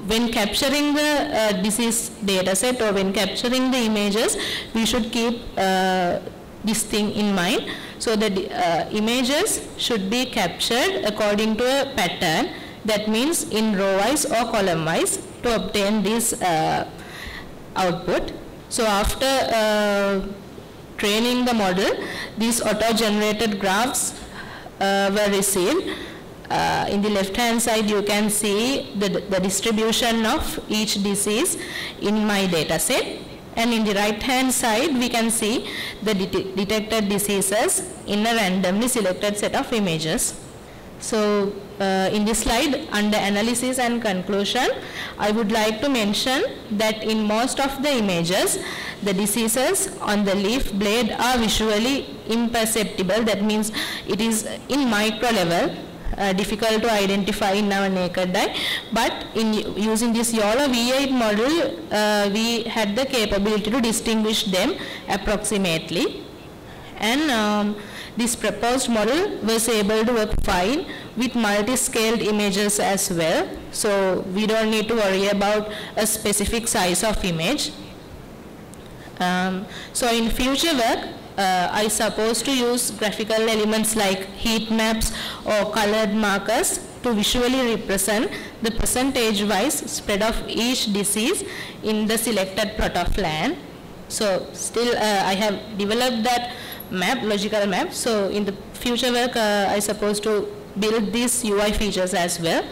Speaker 8: when capturing the uh, disease data set or when capturing the images we should keep uh, this thing in mind. So the uh, images should be captured according to a pattern. That means in row wise or column wise to obtain this uh, output. So after uh, training the model these auto generated graphs uh, were received. Uh, in the left hand side you can see the, the distribution of each disease in my data set and in the right hand side we can see the det detected diseases in a randomly selected set of images. So uh, in this slide under analysis and conclusion I would like to mention that in most of the images the diseases on the leaf blade are visually imperceptible. That means it is in micro level uh, difficult to identify in our naked eye. But in using this YOLO V8 model uh, we had the capability to distinguish them approximately. And um, this proposed model was able to work fine with multi-scaled images as well. So we don't need to worry about a specific size of image. Um, so in future work, uh, I suppose to use graphical elements like heat maps or colored markers to visually represent the percentage-wise spread of each disease in the selected plot of land. So still uh, I have developed that map, logical map. So in the future work, uh, I suppose to build these UI features as well.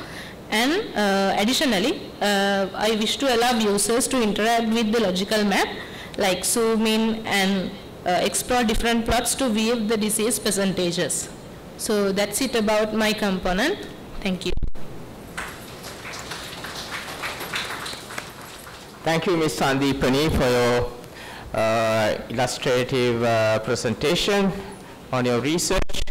Speaker 8: And uh, additionally, uh, I wish to allow users to interact with the logical map, like zoom in and uh, explore different plots to view the disease percentages. So that's it about my component. Thank you.
Speaker 3: Thank you, Ms. Sandeepanie, for your illustrative uh, presentation on your research.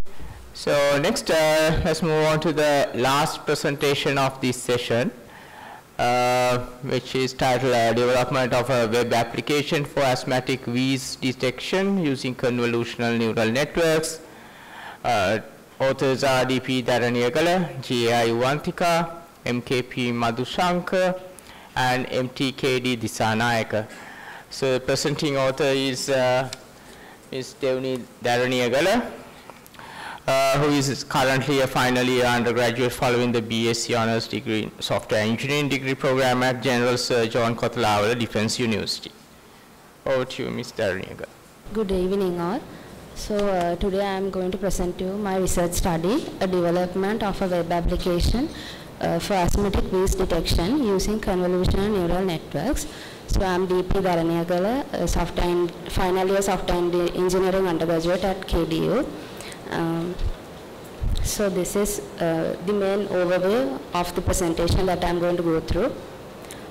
Speaker 3: So next, uh, let's move on to the last presentation of this session, uh, which is titled uh, Development of a Web Application for Asthmatic Wheeze Detection Using Convolutional Neural Networks. Uh, authors are D.P. Deraniyagala, G.I. Uwanthika, MKP Madushanka, and MTKD Dissanayake. So the presenting author is uh, Ms. Devni Deraniyagala, uh, who is currently a final year undergraduate following the BSc Honours degree in Software Engineering degree program at General Sir John Kotelawala Defence University. Over to you, Ms. Deraniyagala.
Speaker 9: Good evening all. So uh, today I am going to present to you my research study, a development of a web application uh, for asthmatic wheeze detection using convolutional neural networks. So I am DP Deraniyagala, a final year software engineering undergraduate at KDU. Um, so this is uh, the main overview of the presentation that I am going to go through.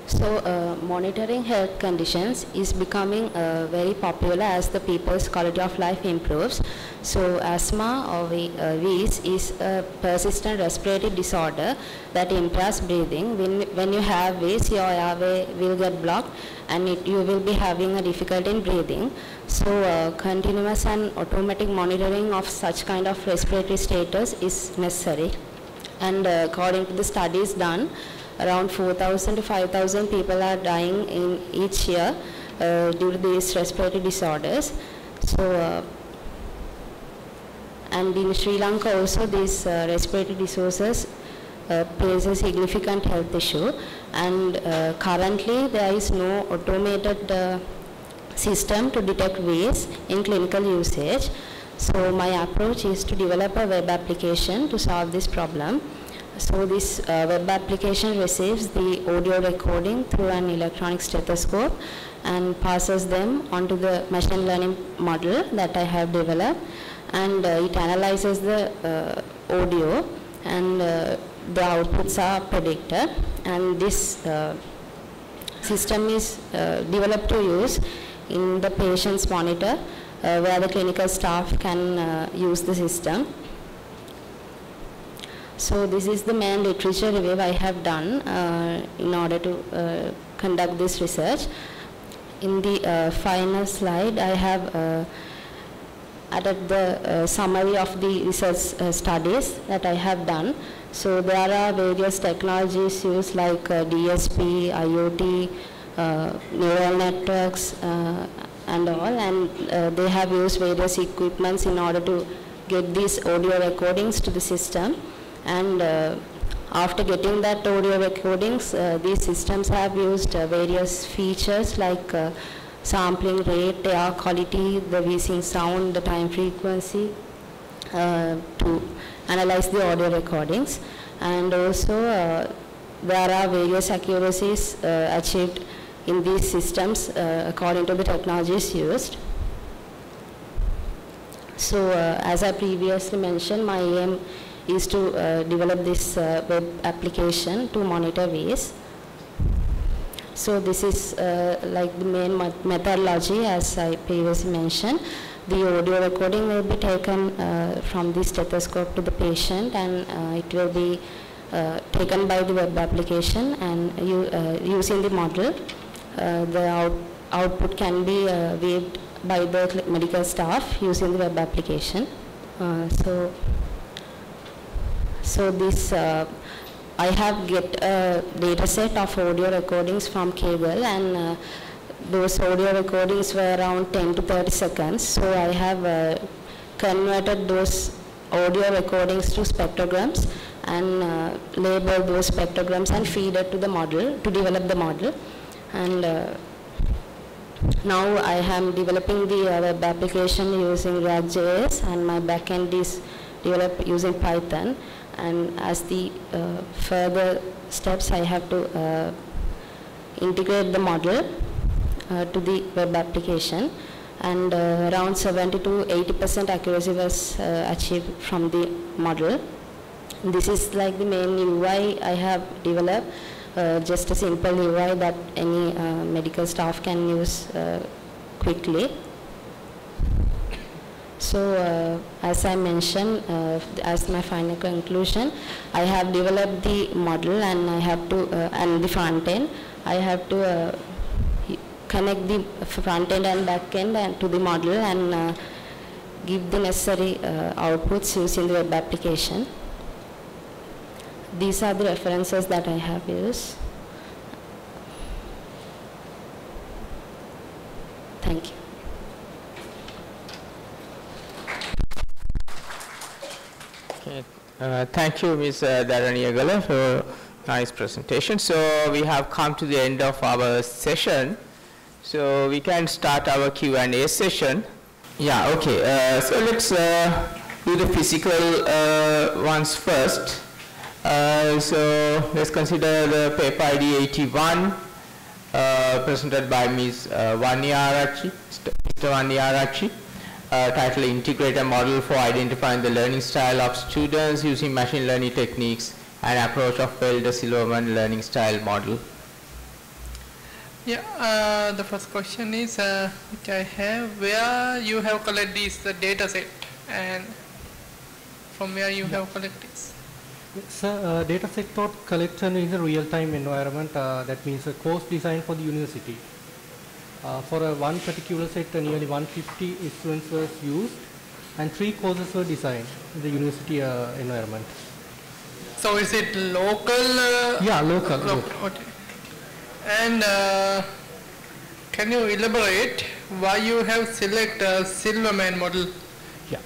Speaker 9: So uh, monitoring health conditions is becoming uh, very popular as the people's quality of life improves. So asthma or uh, wheeze is a persistent respiratory disorder that impairs breathing. When, when you have wheeze, your airway will get blocked and it, you will be having a difficulty in breathing. So uh, continuous and automatic monitoring of such kind of respiratory status is necessary and uh, according to the studies done around 4000 to 5000 people are dying in each year uh, due to these respiratory disorders so uh, and in Sri Lanka also these uh, respiratory disorders uh, plays a significant health issue and uh, currently there is no automated uh, system to detect wheeze in clinical usage. So my approach is to develop a web application to solve this problem. So this uh, web application receives the audio recording through an electronic stethoscope and passes them onto the machine learning model that I have developed and uh, it analyzes the uh, audio and uh, the outputs are predicted and this uh, system is uh, developed to use in the patient's monitor where the clinical staff can use the system. So this is the main literature review I have done uh, in order to uh, conduct this research. In the uh, final slide, I have uh, added the summary of the research studies that I have done. So there are various technologies used like DSP, IoT, uh, neural networks uh, and all and uh, they have used various equipments in order to get these audio recordings to the system and uh, after getting that audio recordings uh, these systems have used uh, various features like sampling rate, air quality, the wheezing sound, the time frequency to analyze the audio recordings and also there are various accuracies uh, achieved in these systems uh, according to the technologies used. So uh, as I previously mentioned, my aim is to uh, develop this uh, web application to monitor wheeze. So this is uh, like the main methodology as I previously mentioned. The audio recording will be taken uh, from the stethoscope to the patient and uh, it will be uh, taken by the web application and using the model, the out, output can be waived by the medical staff using the web application. So, so this uh, I have get a data set of audio recordings from Kaggle and uh, those audio recordings were around 10 to 30 seconds. So I have uh, converted those audio recordings to spectrograms and uh, label those spectrograms and feed it to the model to develop the model. And uh, now I am developing the web application using React.js and my backend is developed using Python. And as the uh, further steps, I have to uh, integrate the model uh, to the web application and around 70 to 80 percent accuracy was achieved from the model this is like the main UI I have developed, uh, just a simple UI that any uh, medical staff can use uh, quickly. So uh, as I mentioned, uh, as my final conclusion, I have developed the model and I have to, uh, and the front end, I have to uh, connect the front end and back end and to the model and uh, give the necessary uh, outputs using the web application. These are the references that I have used. Thank you.
Speaker 3: Okay. Uh, thank you, Ms. uh, Dharani for nice presentation. So we have come to the end of our session. So we can start our Q&A session. Yeah, okay. Uh, so let's uh, do the physical uh, ones first. Uh, so let's consider the paper ID 81 uh, presented by Ms. Wanniarachchi, Mr. Wanniarachchi uh, titled Integrate a Model for Identifying the Learning Style of Students Using Machine Learning Techniques and Approach of Felder-Silverman Learning Style Model.
Speaker 10: Yeah, uh, the first question is uh, which I have where you have collected this uh, data set and from where you have collected this.
Speaker 6: It's a uh, data set taught collection is a real-time environment. Uh, that means a course designed for the university. Uh, for a one particular set, uh, nearly 150 students were used, and three courses were designed in the university uh, environment.
Speaker 10: So is it local? Uh,
Speaker 6: Yeah, local,
Speaker 10: local. Okay. And uh, can you elaborate why you have selected uh, Silverman model?
Speaker 6: Yeah.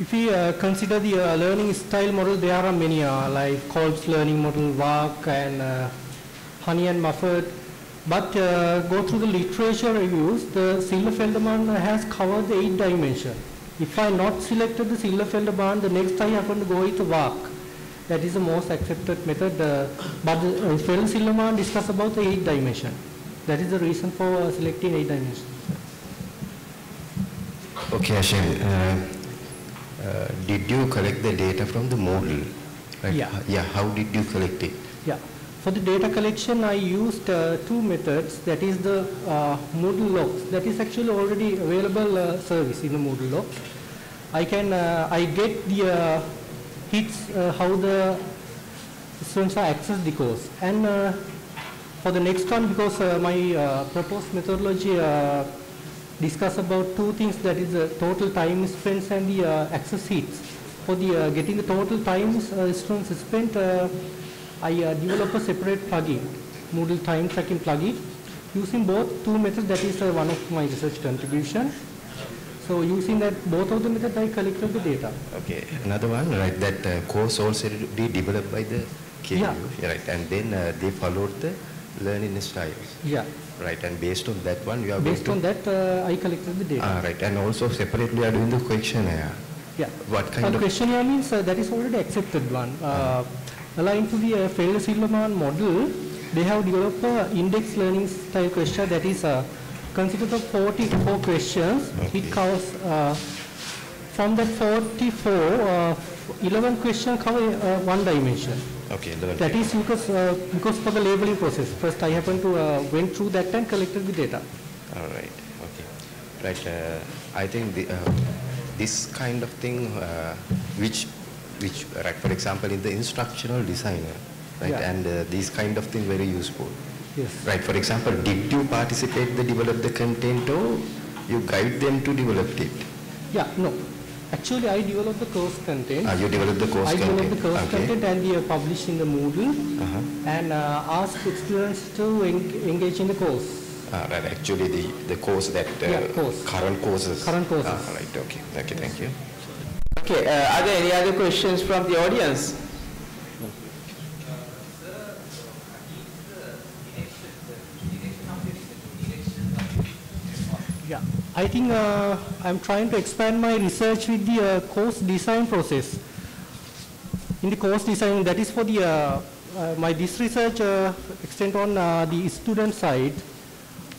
Speaker 6: If we uh, consider the uh, learning style model, there are many uh, like Kolb's learning model, VARK and uh, Honey and Mumford. But uh, go through the literature reviews, the Silverfelderman has covered the eight dimension. If I not selected the Silverfelderman, the next time I happen to go with the That is the most accepted method. Uh, but the uh, Felder-Silverman discuss about the eight dimension. That is the reason for uh, selecting eight dimension.
Speaker 11: Okay, Ashim, uh, uh, did you collect the data from the model? Right?
Speaker 6: Yeah.
Speaker 11: Yeah, how did you collect it?
Speaker 6: Yeah. For the data collection, I used uh, two methods. That is the uh, Moodle logs. That is actually already available uh, service in the Moodle logs. I can uh, I get the uh, hits uh, how the students are access the course. And for the next one, because my proposed methodology discuss about two things. That is the total time spent and the access hits. For the getting the total time students spent. I uh, develop a separate plugin, Moodle time tracking plugin. Using both two methods, that is uh, one of my research contribution. So using that both of the methods, I collected the data.
Speaker 11: Okay, another one, right, that uh, course also be developed by the KU,
Speaker 6: Yeah.
Speaker 11: right, and then uh, they followed the learning styles.
Speaker 6: Yeah.
Speaker 11: Right, and based on that one, you are
Speaker 6: Based on that, uh, I collected the data.
Speaker 11: Ah, right, and also separately are doing the questionnaire.
Speaker 6: Yeah.
Speaker 11: What kind
Speaker 6: Uh,
Speaker 11: of...
Speaker 6: questionnaire means uh, that is already accepted one. Uh, aligned to the uh, Felder-Silverman model, they have developed a index learning style question that is uh, considered of 44 questions. It covers uh, from that 44, uh, 11 questions cover uh, one dimension.
Speaker 11: Okay, learn.
Speaker 6: That is because uh, because for the labeling process. First, I happen to uh, went through that and collected the data.
Speaker 11: All right, okay. Right, uh, I think the, uh, this kind of thing, uh, which, which, right, for example, in the instructional designer, right,
Speaker 6: Yeah.
Speaker 11: and uh, these kind of thing very useful.
Speaker 6: Yes.
Speaker 11: Right, for example, did you participate to develop the content or you guide them to develop it?
Speaker 6: Yeah, no. Actually, I developed the course content.
Speaker 11: Ah, you developed the course content.
Speaker 6: I developed the course
Speaker 11: okay.
Speaker 6: content and we are published in the Moodle
Speaker 11: Uh-huh.
Speaker 6: and uh, ask students to en- engage in the course.
Speaker 11: Ah, right, actually the, the course that, uh,
Speaker 6: Yeah, course.
Speaker 11: current courses.
Speaker 6: Current courses.
Speaker 11: Ah, right, okay, okay, thank you.
Speaker 3: Okay, uh, are there any other questions from the audience?
Speaker 6: Yeah. I think uh, I'm trying to expand my research with the uh, course design process. In the course design, that is for the, uh, uh, my this research uh, extend on the student side.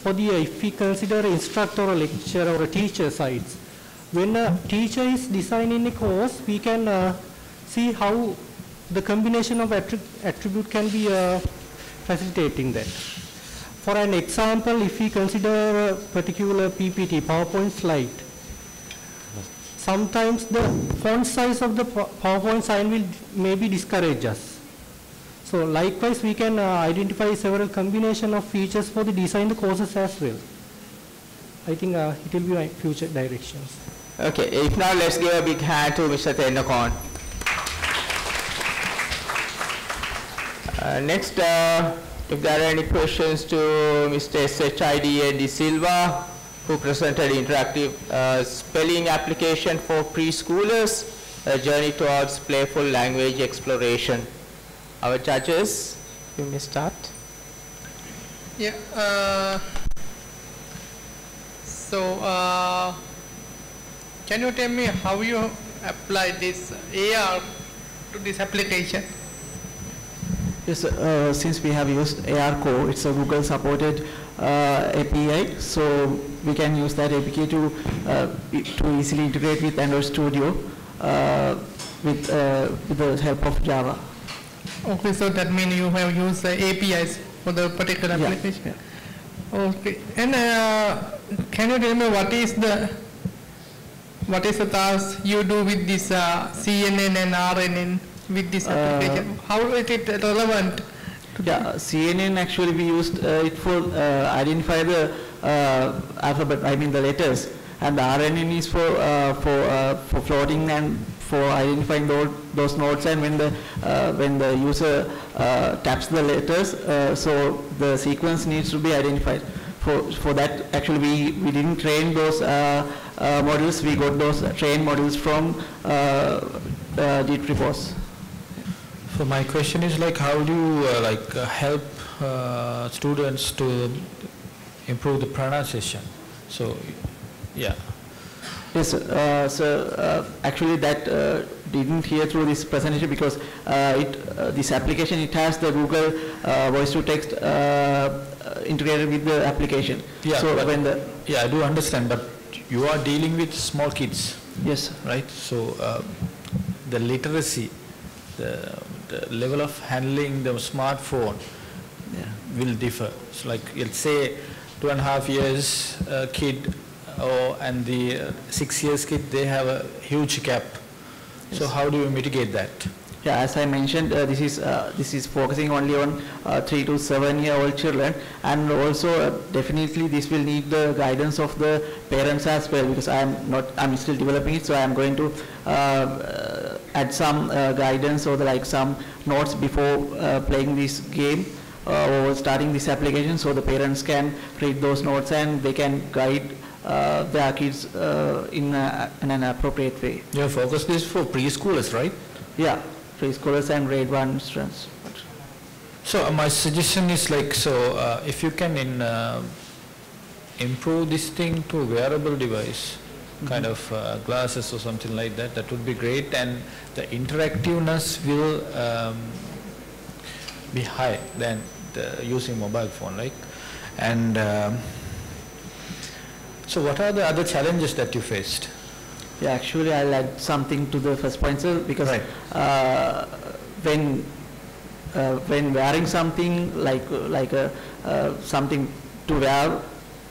Speaker 6: For the, if we consider instructor or lecturer or teacher sides, when a teacher is designing a course, we can uh, see how the combination of attri- attribute can be uh, facilitating that. For an example, if we consider a particular PPT, PowerPoint slide, sometimes the font size of the PowerPoint slide will maybe discourage us. So likewise, we can uh, identify several combination of features for the design the courses as well. I think uh, it will be my future directions.
Speaker 3: Okay, if now let's give a big hand to Mr. Thennakoon. Uh, next, uh, if there are any questions to Mr. SHID De Silva, who presented interactive uh, spelling application for preschoolers, a journey towards playful language exploration. Our judges, you may start.
Speaker 10: Yeah. Uh, so, uh, can you tell me how you apply this AR to this application?
Speaker 7: Yes, uh, since we have used AR ARCore, it's a Google supported uh, API, so we can use that API to, uh, to easily integrate with Android Studio uh, with, uh, with the help of Java.
Speaker 10: Okay, so that means you have used the APIs for the particular
Speaker 7: Yeah,
Speaker 10: application. Okay, and uh, can you tell me what is the what is the task you do with this uh, CNN and RNN with this
Speaker 7: Uh,
Speaker 10: application? How is it relevant?
Speaker 7: Yeah, CNN actually we used uh, it for uh, identify the uh, alphabet, I mean the letters, and the RNN is for uh, for uh, for floating and for identifying those, those nodes and when the uh, when the user uh, taps the letters, uh, so the sequence needs to be identified. For for that, actually we we didn't train those models. We got those trained models from uh, uh, Git repos.
Speaker 12: So my question is like, how do you uh, like uh, help uh, students to improve the pronunciation? So, yeah.
Speaker 7: Yes, uh, so uh, actually that uh, didn't hear through this presentation because uh, it, uh, this application, it has the Google uh, voice to text uh, uh, integrated with the application.
Speaker 12: Yeah,
Speaker 7: So when the,
Speaker 12: Yeah, I do understand, but you are dealing with small kids.
Speaker 7: Yes.
Speaker 12: Right? So, uh, the literacy, the, the level of handling the smartphone will differ. So like, let's say, two and a half years uh, kid or, and the uh, six years kid, they have a huge gap. So how do you mitigate that?
Speaker 7: Yeah, as I mentioned, uh, this is uh, this is focusing only on uh, three to seven year old children, and also uh, definitely this will need the guidance of the parents as well because I am not I'm still developing it, so I am going to uh, uh, add some uh, guidance or the, like some notes before uh, playing this game uh, or starting this application, so the parents can read those notes and they can guide uh, their kids uh, in, a, in an appropriate way.
Speaker 12: Your focus is for preschoolers, right?
Speaker 7: Yeah, preschoolers and grade one students.
Speaker 12: So uh, my suggestion is like, so uh, if you can in, uh, improve this thing to wearable device, kind
Speaker 7: Mhm.
Speaker 12: of uh, glasses or something like that, that would be great and the interactiveness will um, be high than the using mobile phone, like. And um, so what are the other challenges that you faced?
Speaker 7: Yeah, actually I'll add something to the first point, sir, because uh, when uh, when wearing something like like a, uh, something to wear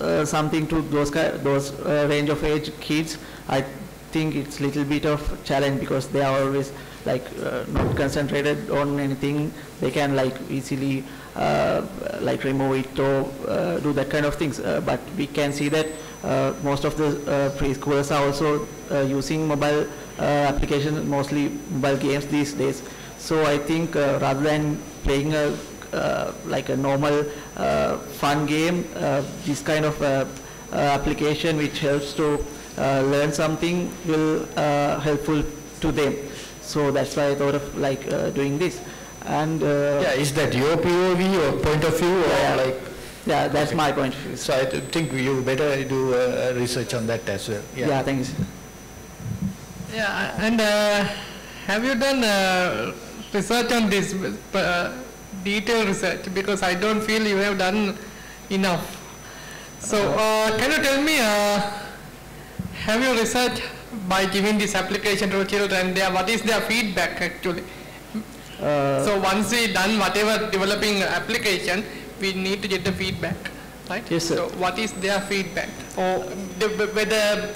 Speaker 7: uh, something to those ki- those uh, range of age kids, I think it's a little bit of challenge because they are always like uh, not concentrated on anything. They can like easily uh, like remove it or uh, do that kind of things. Uh, but we can see that uh, most of the uh, preschoolers are also using mobile uh, applications, mostly mobile games these days. So I think uh, rather than playing a uh, like a normal uh, fun game, uh, this kind of uh, uh, application which helps to uh, learn something will uh, helpful to them. So that's why I thought of like uh, doing this. And uh,
Speaker 12: Yeah, is that your POV or point of view
Speaker 7: Yeah,
Speaker 12: or
Speaker 7: yeah.
Speaker 12: like?
Speaker 7: Yeah, that's my point of view.
Speaker 12: So I think you better do uh, research on that as well.
Speaker 7: Yeah, thanks.
Speaker 10: Yeah, and uh, have you done uh, research on this, uh, detailed research? Because I don't feel you have done enough. So, uh, can you tell me, uh, have you researched by giving this application to children, their, what is their feedback actually?
Speaker 7: Uh,
Speaker 10: so once we done whatever developing application, we need to get the feedback, right?
Speaker 7: Yes, sir.
Speaker 10: So what is their feedback? Or whether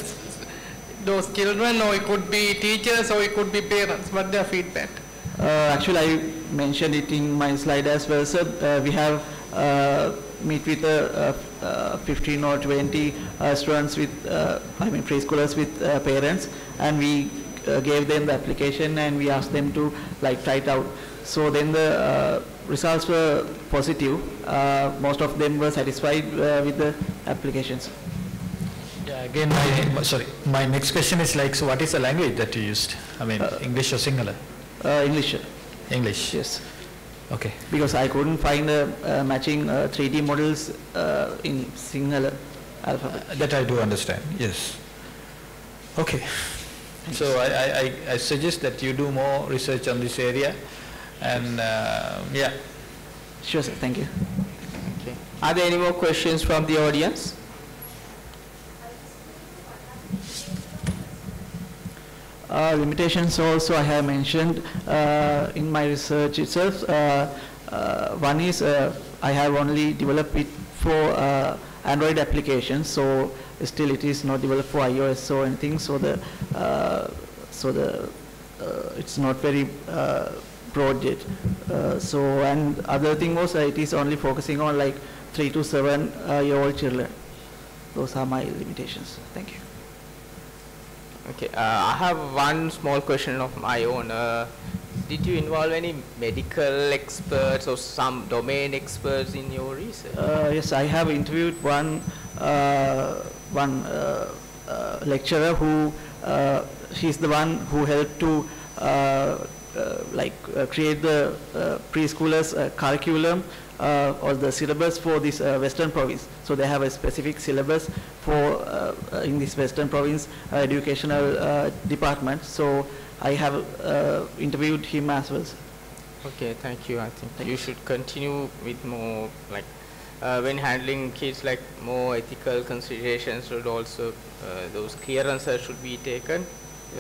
Speaker 10: those children or it could be teachers or it could be parents, what their feedback?
Speaker 7: Uh, actually, I mentioned it in my slide as well, sir. Uh, we have uh, meet with uh, uh, 15 or 20 uh, students with, uh, I mean preschoolers with uh, parents, and we uh, gave them the application and we asked them to like try it out. So then the uh, results were positive. Uh, most of them were satisfied uh, with the applications.
Speaker 12: Yeah, again, my, sorry, my next question is like, so what is the language that you used? I mean, English or Sinhala?
Speaker 7: Uh, English.
Speaker 12: English?
Speaker 7: Yes.
Speaker 12: Okay.
Speaker 7: Because I couldn't find uh, uh, matching uh, 3D models uh, in Sinhala alphabet.
Speaker 12: Uh, That I do understand, yes. Okay. So I, I- I, I suggest that you do more research on this area and, uh, yeah.
Speaker 7: Sure, sir. Thank you.
Speaker 3: Okay. Are there any more questions from the audience?
Speaker 7: Uh, limitations also I have mentioned uh, in my research itself. Uh, uh, one is I have only developed it for Android applications, so still it is not developed for iOS or anything. So the so the it's not very broad yet. So and other thing was it is only focusing on like three to seven year old children. Those are my limitations. Thank you.
Speaker 3: Okay, uh, I have one small question of my own. Uh, did you involve any medical experts or some domain experts in your research?
Speaker 7: Uh, yes, I have interviewed one uh, one uh, uh, lecturer who uh, he's the one who helped to like create the preschoolers curriculum uh, or the syllabus for this uh, Western province. So they have a specific syllabus for uh, uh, in this Western province uh, educational uh, department. So I have interviewed him as well.
Speaker 3: Okay, thank you. I think you should continue with more like when handling kids like more ethical considerations should also those clearances should be taken.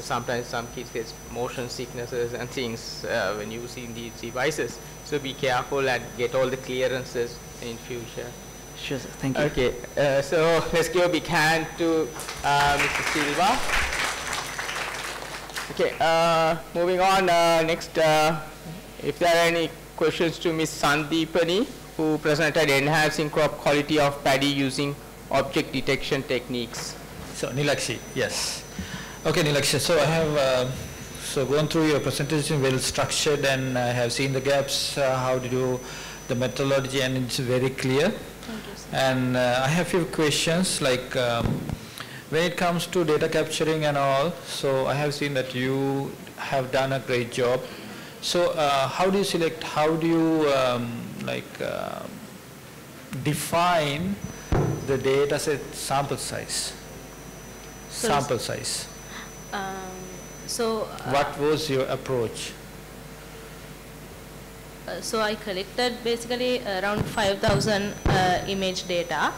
Speaker 3: Sometimes some kids get motion sicknesses and things when using these devices. So be careful and get all the clearances in future.
Speaker 7: Sure, sir. Thank you.
Speaker 3: Okay, uh, so let's give a big hand to uh, Mr. Silva. Okay, uh, moving on, uh, next, uh, if there are any questions to Ms. Sandeepanie, who presented enhancing crop quality of paddy using object detection techniques.
Speaker 12: So Nilakshi, yes. Okay, Nilakshi, so I have uh, so gone through your presentation, well structured, and I have seen the gaps, uh, how to do the methodology, and it's very clear. And uh, I have few questions, like um, when it comes to data capturing and all, so I have seen that you have done a great job. So uh, how do you select, how do you um, like uh, define the data set sample size?
Speaker 8: So-
Speaker 12: Sample size.
Speaker 8: Um, so, uh,
Speaker 12: What was your approach?
Speaker 8: Uh, so I collected basically around 5000 uh, image data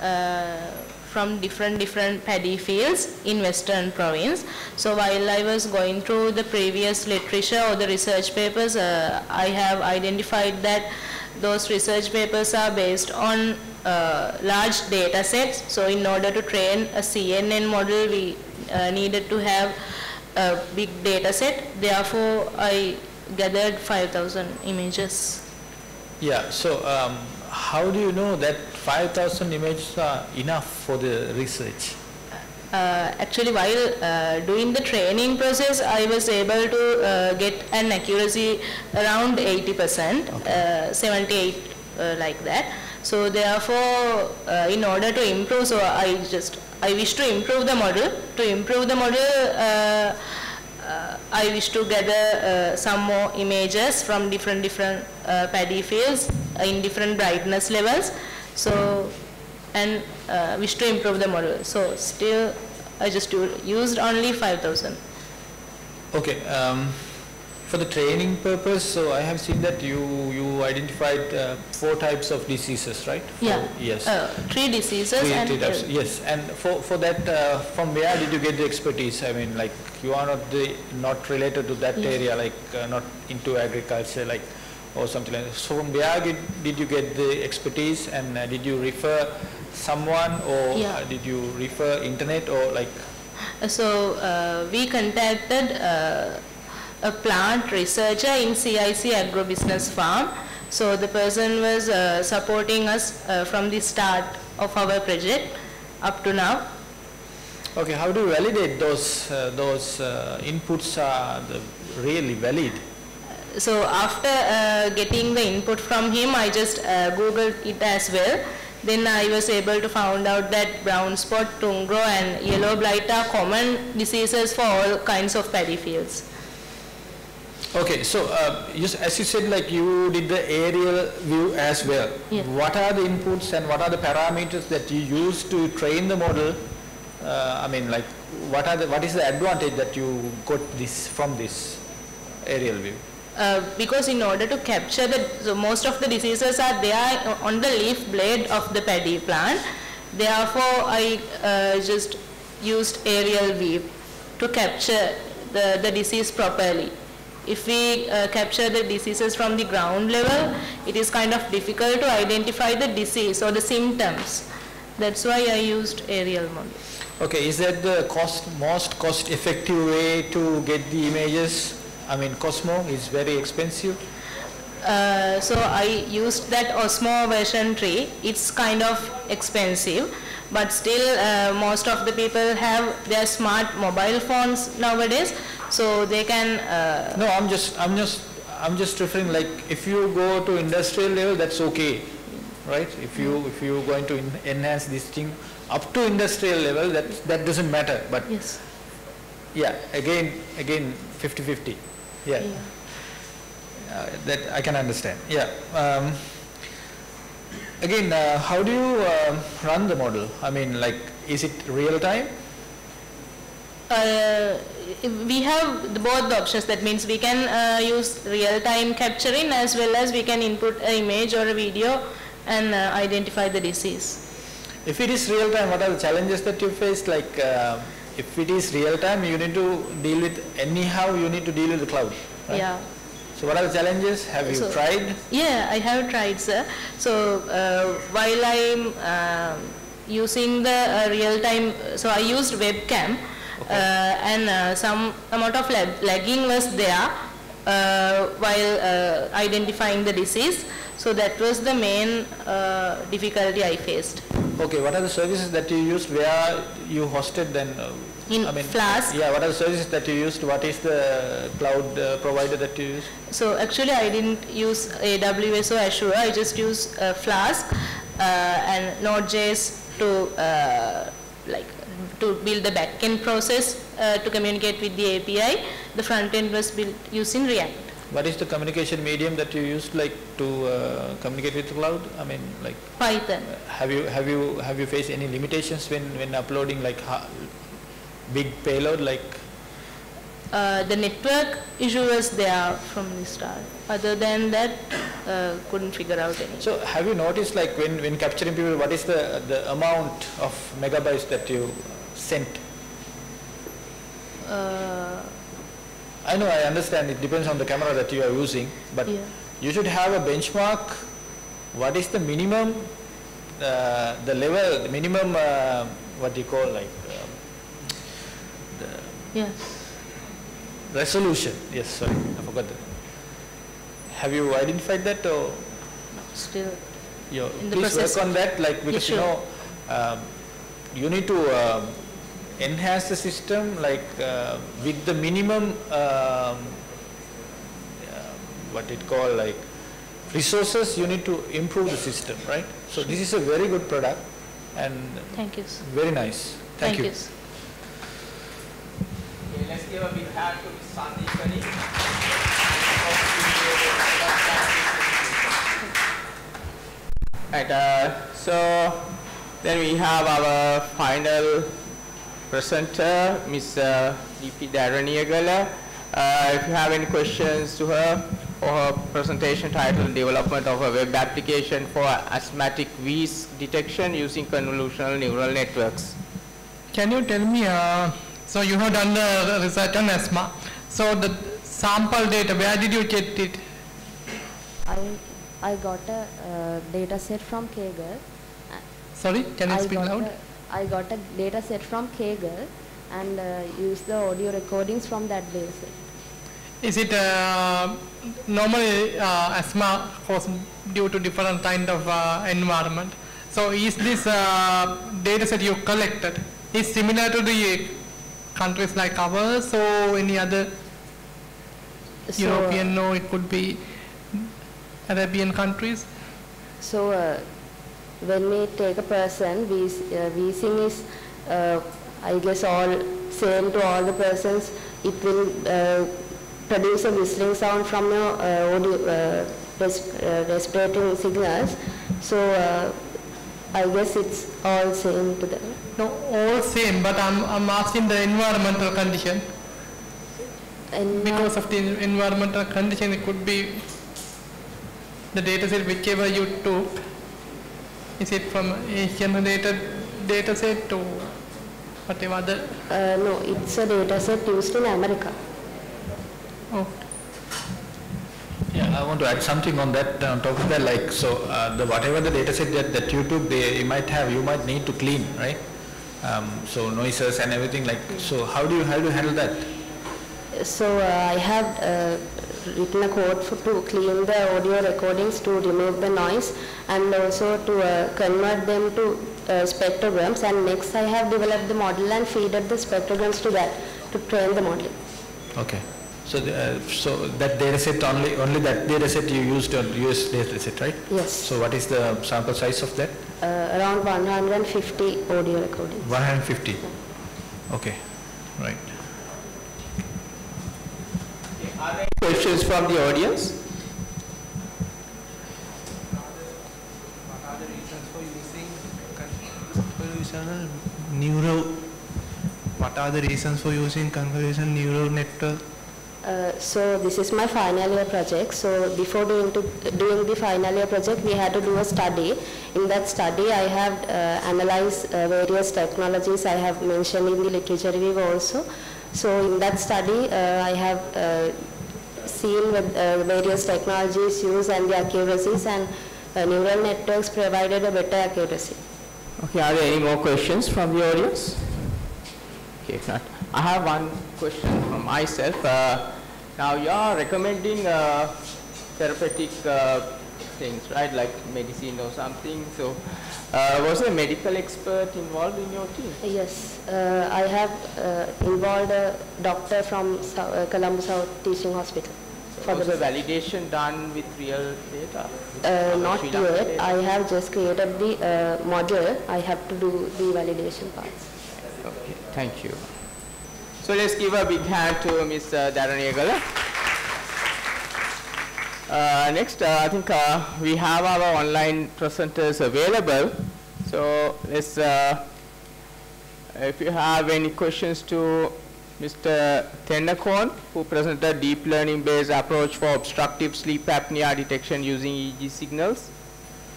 Speaker 8: uh, from different different paddy fields in western province so while i was going through the previous literature or the research papers uh, i have identified that those research papers are based on uh, large data sets so in order to train a cnn model we uh, needed to have a big data set. Therefore i gathered 5000 images.
Speaker 12: Yeah, so um, how do you know that 5,000 images are enough for the research?
Speaker 8: uh, actually while uh, doing the training process I was able to uh, get an accuracy around 80% uh, 78 uh, like that. So therefore uh, in order to improve so I just I wish to improve the model to improve the model uh, uh, I wish to gather uh, some more images from different different uh, paddy fields in different brightness levels so and uh, wish to improve the model. So still I just used only 5000.
Speaker 12: Okay, um, for the training purpose, so I have seen that you, you identified uh, four types of diseases, right?
Speaker 8: Yeah.
Speaker 12: Four- Yes.
Speaker 8: Uh, three diseases
Speaker 12: Three-
Speaker 8: and
Speaker 12: three types, Yes, and for, for that, uh, from where did you get the expertise? I mean, like, you are not the, not related to that
Speaker 8: Yes.
Speaker 12: area, like, uh, not into agriculture, like, or something like that. So from where did, did you get the expertise and uh, did you refer someone or
Speaker 8: Yeah.
Speaker 12: uh, did you refer internet or like,
Speaker 8: So uh, we contacted uh, a plant researcher in CIC Agrobusiness Farm. So the person was uh, supporting us uh, from the start of our project up to now.
Speaker 12: okay, how do you validate those, uh, those uh, inputs are really valid?
Speaker 8: So after uh, getting the input from him, I just uh, googled it as well. Then I was able to find out that brown spot, tungro and yellow blight are common diseases for all kinds of paddy fields.
Speaker 12: Okay, so uh, you, as you said, like you did the aerial view as well.
Speaker 8: Yeah.
Speaker 12: What are the inputs and what are the parameters that you use to train the model? Uh, I mean, like, what are the, what is the advantage that you got this from this aerial view?
Speaker 8: Uh, because in order to capture the, so most of the diseases are there on the leaf blade of the paddy plant. Therefore, I uh, just used aerial view to capture the, the disease properly. If we uh, capture the diseases from the ground level, it is kind of difficult to identify the disease or the symptoms. That's why I used aerial model.
Speaker 12: Okay, is that the cost, most cost effective way to get the images? I mean, Cosmo is very expensive.
Speaker 8: Uh, so I used that Osmo version 3. It's kind of expensive, but still uh, most of the people have their smart mobile phones nowadays, so they can. Uh,
Speaker 12: No, I'm just, I'm just, I'm just referring like if you go to industrial level, that's okay, right? If you, if you're going to en- enhance this thing up to industrial level, that, that doesn't matter, but
Speaker 8: yes.
Speaker 12: yeah, again, again, 50-50, yeah. Uh, that I can understand, yeah. Um, again, uh, how do you um run the model? I mean, like, is it real time?
Speaker 8: Uh, we have the, both the options. That means we can uh, use real-time capturing as well as we can input an image or a video and uh, identify the disease.
Speaker 12: If it is real time, what are the challenges that you face? Like, uh, if it is real time, you need to deal with anyhow. You need to deal with the cloud. Right?
Speaker 8: Yeah.
Speaker 12: So, what are the challenges? Have you
Speaker 8: So-
Speaker 12: tried?
Speaker 8: Yeah, I have tried, sir. So uh, while I'm um using the uh, real-time, so I used webcam, uh, and uh, some amount of lag- lagging was there uh, while uh, identifying the disease. So that was the main uh, difficulty I faced.
Speaker 12: Okay. What are the services that you used? Where you hosted? Then uh,
Speaker 8: In
Speaker 12: I mean,
Speaker 8: Flask.
Speaker 12: Yeah. What are the services that you used? What is the cloud uh, provider that you use?
Speaker 8: So actually I didn't use AWS or Azure, I just used uh, Flask uh, and Node.js to uh, like to build the backend process uh, to communicate with the API. The front end was built using React.
Speaker 12: What is the communication medium that you used, like to uh, communicate with the cloud? I mean, like,
Speaker 8: Python.
Speaker 12: have you have you have you faced any limitations when when uploading like ha- big payload like?
Speaker 8: Uh, the network issue was there from the start. Other than that, uh, couldn't figure out anything.
Speaker 12: So have you noticed like when, when capturing people, what is the, the amount of megabytes that you sent?
Speaker 8: Uh,
Speaker 12: I know, I understand, it depends on the camera that you are using, but
Speaker 8: Yeah.
Speaker 12: you should have a benchmark. What is the minimum, uh, the level, the minimum, uh, what do you call like, um,
Speaker 8: yeah.
Speaker 12: resolution? Yes, sorry, I forgot that. Have you identified that or?
Speaker 8: Still.
Speaker 12: you
Speaker 8: In the
Speaker 12: please work on that, like,
Speaker 8: Yeah,
Speaker 12: because you know, um, you need to um, enhance the system, like, uh, with the minimum, um, uh, what it call, like, resources, you need to improve the system, right? So this is a very good product and
Speaker 8: Thank you. sir.
Speaker 12: very nice. Thank you.
Speaker 8: sir.
Speaker 3: Okay, let's give a big hand to Ms. Sandeepanie. Right, uh, so then we have our final presenter, Ms. uh, D.P. Deraniyagala. Uh, if you have any questions to her for her presentation titled Development of a Web Application for Asthmatic Wheeze Detection using Convolutional Neural Networks.
Speaker 10: Can you tell me, uh, so you have done the research on asthma. So the sample data, where did you get it?
Speaker 9: I, I got a uh, data set from Kaggle.
Speaker 10: Sorry, can you
Speaker 9: I
Speaker 10: speak
Speaker 9: got
Speaker 10: loud?
Speaker 9: I got a data set from Kaggle and uh, used the audio recordings from that data set.
Speaker 10: Is it uh, normally uh, asthma caused due to different kind of uh, environment? So is this uh, data set you collected is similar to the countries like ours or any other
Speaker 9: So,
Speaker 10: European or it could be Arabian countries?
Speaker 9: So uh, when we take a person, we, uh, wheezing is, uh, I guess, all same to all the persons. It will uh, produce a whistling sound from your uh, audio, uh, res- uh, respirating signals. So uh, I guess it's all same to them.
Speaker 10: No, all same, but I'm, I'm asking the environmental condition. because of the environmental condition, it could be the data set whichever you took. Is it from Asian data data set or whatever other?
Speaker 9: Uh, no, it's a data set used in America.
Speaker 10: Oh.
Speaker 12: Yeah, I want to add something on that, on top of that, like, so, uh, the, whatever the data set that, that you took, they, you might have, you might need to clean, right? Um, so noises and everything like, so how do you, how do you handle that?
Speaker 9: So uh, I have uh, written a code for, to clean the audio recordings to remove the noise and also to uh, convert them to uh, spectrograms and next I have developed the model and feeded the spectrograms to that to train the model.
Speaker 12: Okay. So, the, uh, so that data set only, only that data set you used on US data set, right?
Speaker 9: Yes.
Speaker 12: So what is the sample size of that?
Speaker 9: Uh, around 150 audio recordings.
Speaker 12: 150? Okay, right.
Speaker 3: Are there any questions from the audience?
Speaker 13: convolutional neural what are the reasons for using convolutional neural network
Speaker 9: Uh, so this is my final year project. So before doing to doing the final year project, we had to do a study. In that study, I have uh, analyzed uh, various technologies I have mentioned in the literature review also. So in that study, uh, I have uh, seen with uh, various technologies used and the accuracies and uh, neural networks provided a better accuracy.
Speaker 3: Okay, are there any more questions from the audience? Okay, if not, I have one question from myself. Uh, now you are recommending uh, therapeutic uh, things, right, like medicine or something. So, uh, was a medical expert involved in your team?
Speaker 9: Yes, uh, I have uh, involved a doctor from Sou- uh, Colombo South Teaching Hospital. for
Speaker 3: Was
Speaker 9: the
Speaker 3: the validation done with real data?
Speaker 9: Uh, not yet.
Speaker 3: data?
Speaker 9: I have just created the uh, model. I have to do the validation parts.
Speaker 3: Okay, thank you. So let's give a big hand to Ms. Deraniyagala. Uh, next, uh, I think uh, we have our online presenters available. So let's, if you have any questions to Mr. Thennakoon, who presented a deep learning based approach for obstructive sleep apnea detection using EEG signals.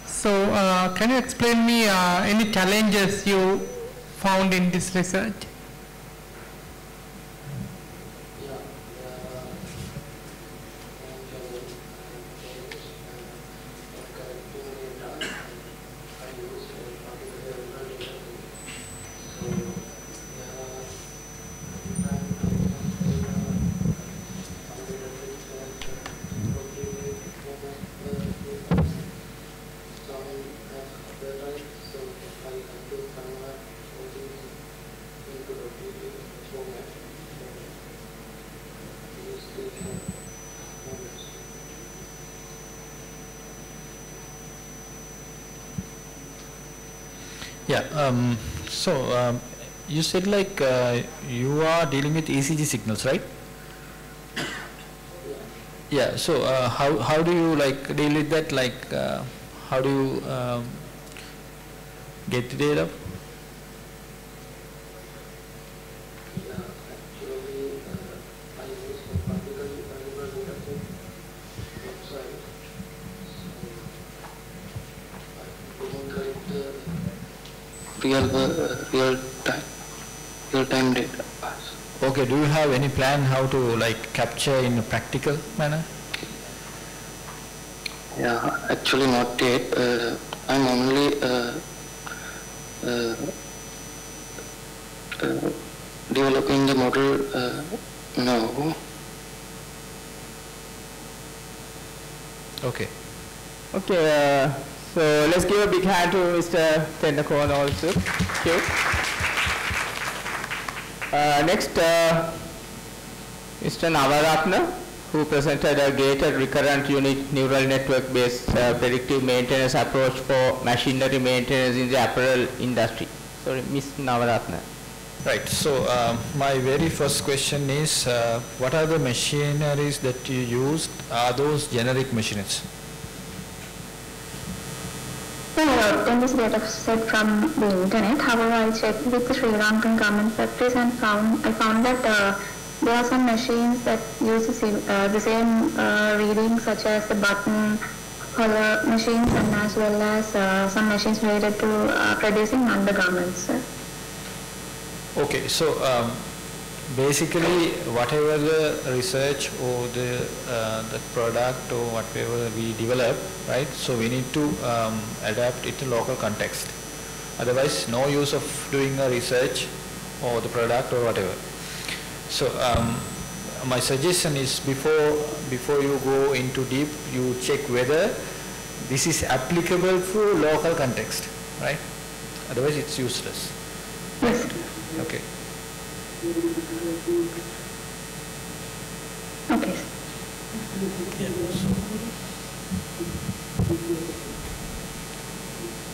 Speaker 10: So uh, can you explain me uh, any challenges you found in this research?
Speaker 12: Um, so, um, you said like, uh, you are dealing with ECG signals, right? Yeah, so, uh, how, how do you like deal with that, like, uh, how do you, um, get the data?
Speaker 14: real uh, real time real time data.
Speaker 12: Okay, do you have any plan how to like capture in a practical manner?
Speaker 14: Yeah, actually not yet. Uh, I'm only uh, uh, uh, developing the model uh, now.
Speaker 12: Okay.
Speaker 3: Okay, uh, so let's give a big hand to Mr. Thennakoon also. Thank you. Uh, next, uh, Mr. Nawarathne, who presented a gated recurrent unit neural network based uh, predictive maintenance approach for machinery maintenance in the apparel industry. Sorry, Ms. Nawarathne.
Speaker 12: Right. So um, my very first question is, uh, what are the machineries that you used? Are those generic machines?
Speaker 5: Well, I obtained this data set from the internet. However, I checked with the Sri Lankan government factories and found I found that uh, there are some machines that use the same, uh, the same uh, readings, such as the button color machines, and as well as uh, some machines related to uh, producing undergarments.
Speaker 12: Okay, so um, basically whatever the research or the, uh, the product or whatever we develop, right, so we need to um, adapt it to local context. Otherwise, no use of doing a research or the product or whatever. So um, my suggestion is before, before you go into deep, you check whether this is applicable for local context, right? Otherwise, it's useless.
Speaker 5: Yes.
Speaker 12: Okay.
Speaker 5: Okay.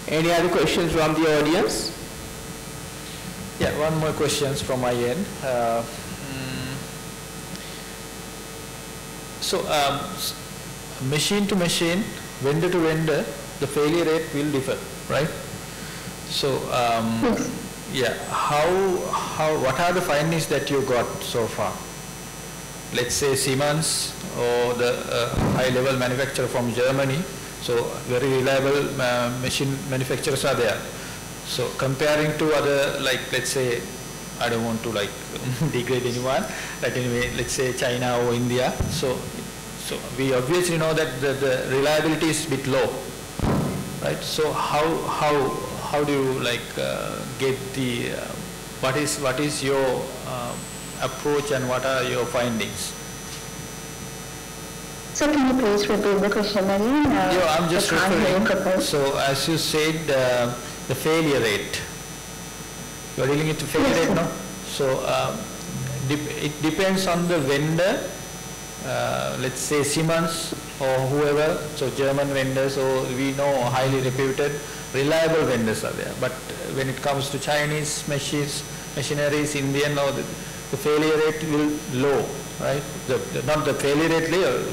Speaker 3: Any other questions from the audience?
Speaker 12: Yeah, one more questions from my end. Uh, mm, so, um, machine to machine, vendor to vendor, the failure rate will differ, right? So, um, yeah, how, how, what are the findings that you got so far? Let's say Siemens or the uh, high-level manufacturer from Germany, so very reliable uh, machine manufacturers are there. So comparing to other, like let's say, I don't want to like degrade anyone, like anyway, let's say China or India. So, so we obviously know that the, the reliability is a bit low, right? So how how how do you like uh, get the uh, what is what is your um, approach and what are your findings?
Speaker 5: So can you please repeat the question again? Uh,
Speaker 12: Yeah, I'm just
Speaker 5: I can't hear you
Speaker 12: referring. So as you said, uh, the failure rate. You are dealing with the failure rate, no? So dep- it depends on the vendor. Uh, let's say Siemens or whoever. So German vendors, or we know highly reputed, reliable vendors are there. But when it comes to Chinese machines, machineries, Indian, or the, the failure rate will low, right? The, the, not the failure rate low,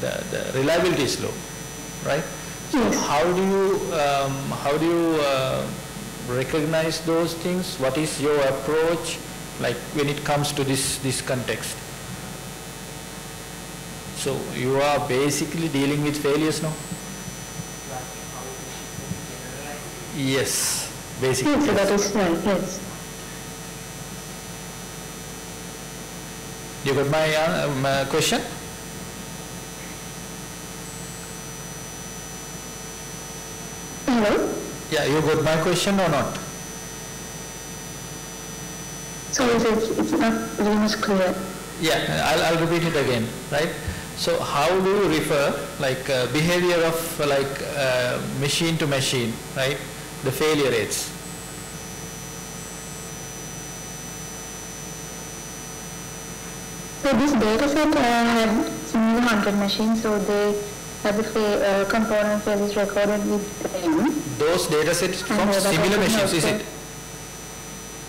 Speaker 12: the, the reliability is low, right? So how do you um, how do you uh, recognize those things? What is your approach, like when it comes to this this context? So you are basically dealing with failures now. Yes, basically.
Speaker 5: Yes, that is right, yes.
Speaker 12: You got my, uh, my question?
Speaker 5: Hello?
Speaker 12: Yeah, you got my question or not?
Speaker 5: Sorry, it's, it's not very much clear.
Speaker 12: Yeah, I'll, I'll repeat it again, right? So how do you refer like uh, behavior of uh, like uh, machine to machine, right? The failure rates.
Speaker 5: So this data set uh, had 100 machines, so they have the fa- component failures recorded with them.
Speaker 12: Those data sets from
Speaker 5: And,
Speaker 12: similar machines, is it?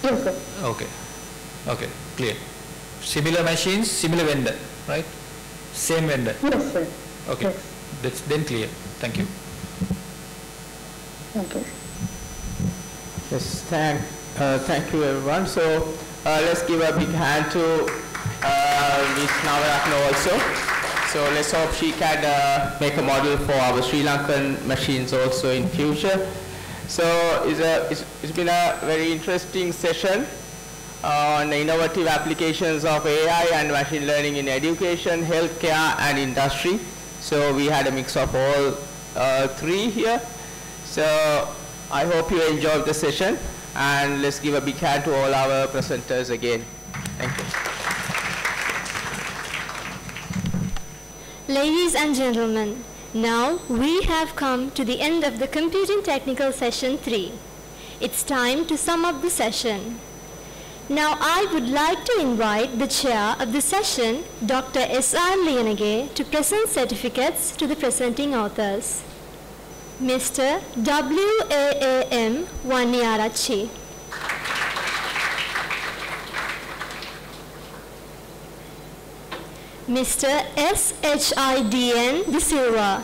Speaker 5: Yes, sir.
Speaker 12: Okay, okay, clear. Similar machines, similar vendor, right? Same vendor.
Speaker 5: Yes, sir.
Speaker 12: Okay, that's then clear. Thank you.
Speaker 5: Thank you.
Speaker 3: Yes, thank, uh, thank you everyone. So uh, let's give a big hand to uh, Ms. Nawarathne also. So let's hope she can uh, make a model for our Sri Lankan machines also in future. So it's, a, it's, it's been a very interesting session on innovative applications of AI and machine learning in education, healthcare, and industry. So we had a mix of all uh, three here. So I hope you enjoyed the session, and let's give a big hand to all our presenters again. Thank you.
Speaker 2: Ladies and gentlemen, now we have come to the end of the Computing Technical Session 3. It's time to sum up the session. Now I would like to invite the chair of the session, Dr. S.R. Liyanage, to present certificates to the presenting authors. Mr. W.A.A.M. Wanniarachchi. Mr. S.H.I.D.N. De Silva.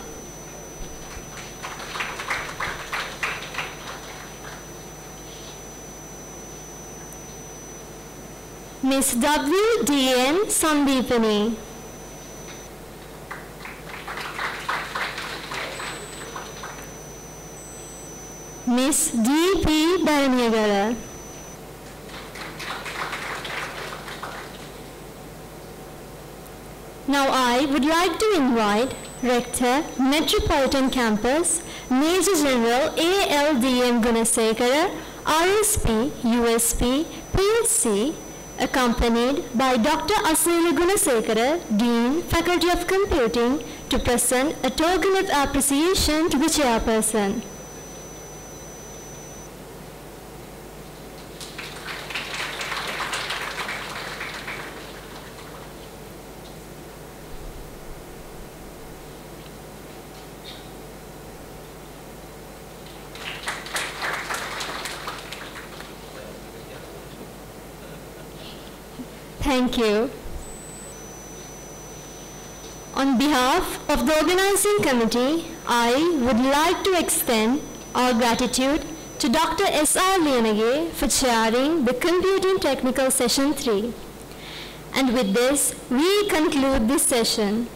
Speaker 2: Miss W.D.N. Sandeepanie. Miss D.P. Deraniyagala. Now I would like to invite Rector, Metropolitan Campus, Major General A.L.D.M. Gunasekara, RSP, USP, PSC, accompanied by Dr. Asila Gunasekara, Dean, Faculty of Computing, to present a token of appreciation to the chairperson. Thank you. On behalf of the organizing committee, I would like to extend our gratitude to Dr. S.R. Liyanage for chairing the Computing Technical Session 3. And with this, we conclude this session.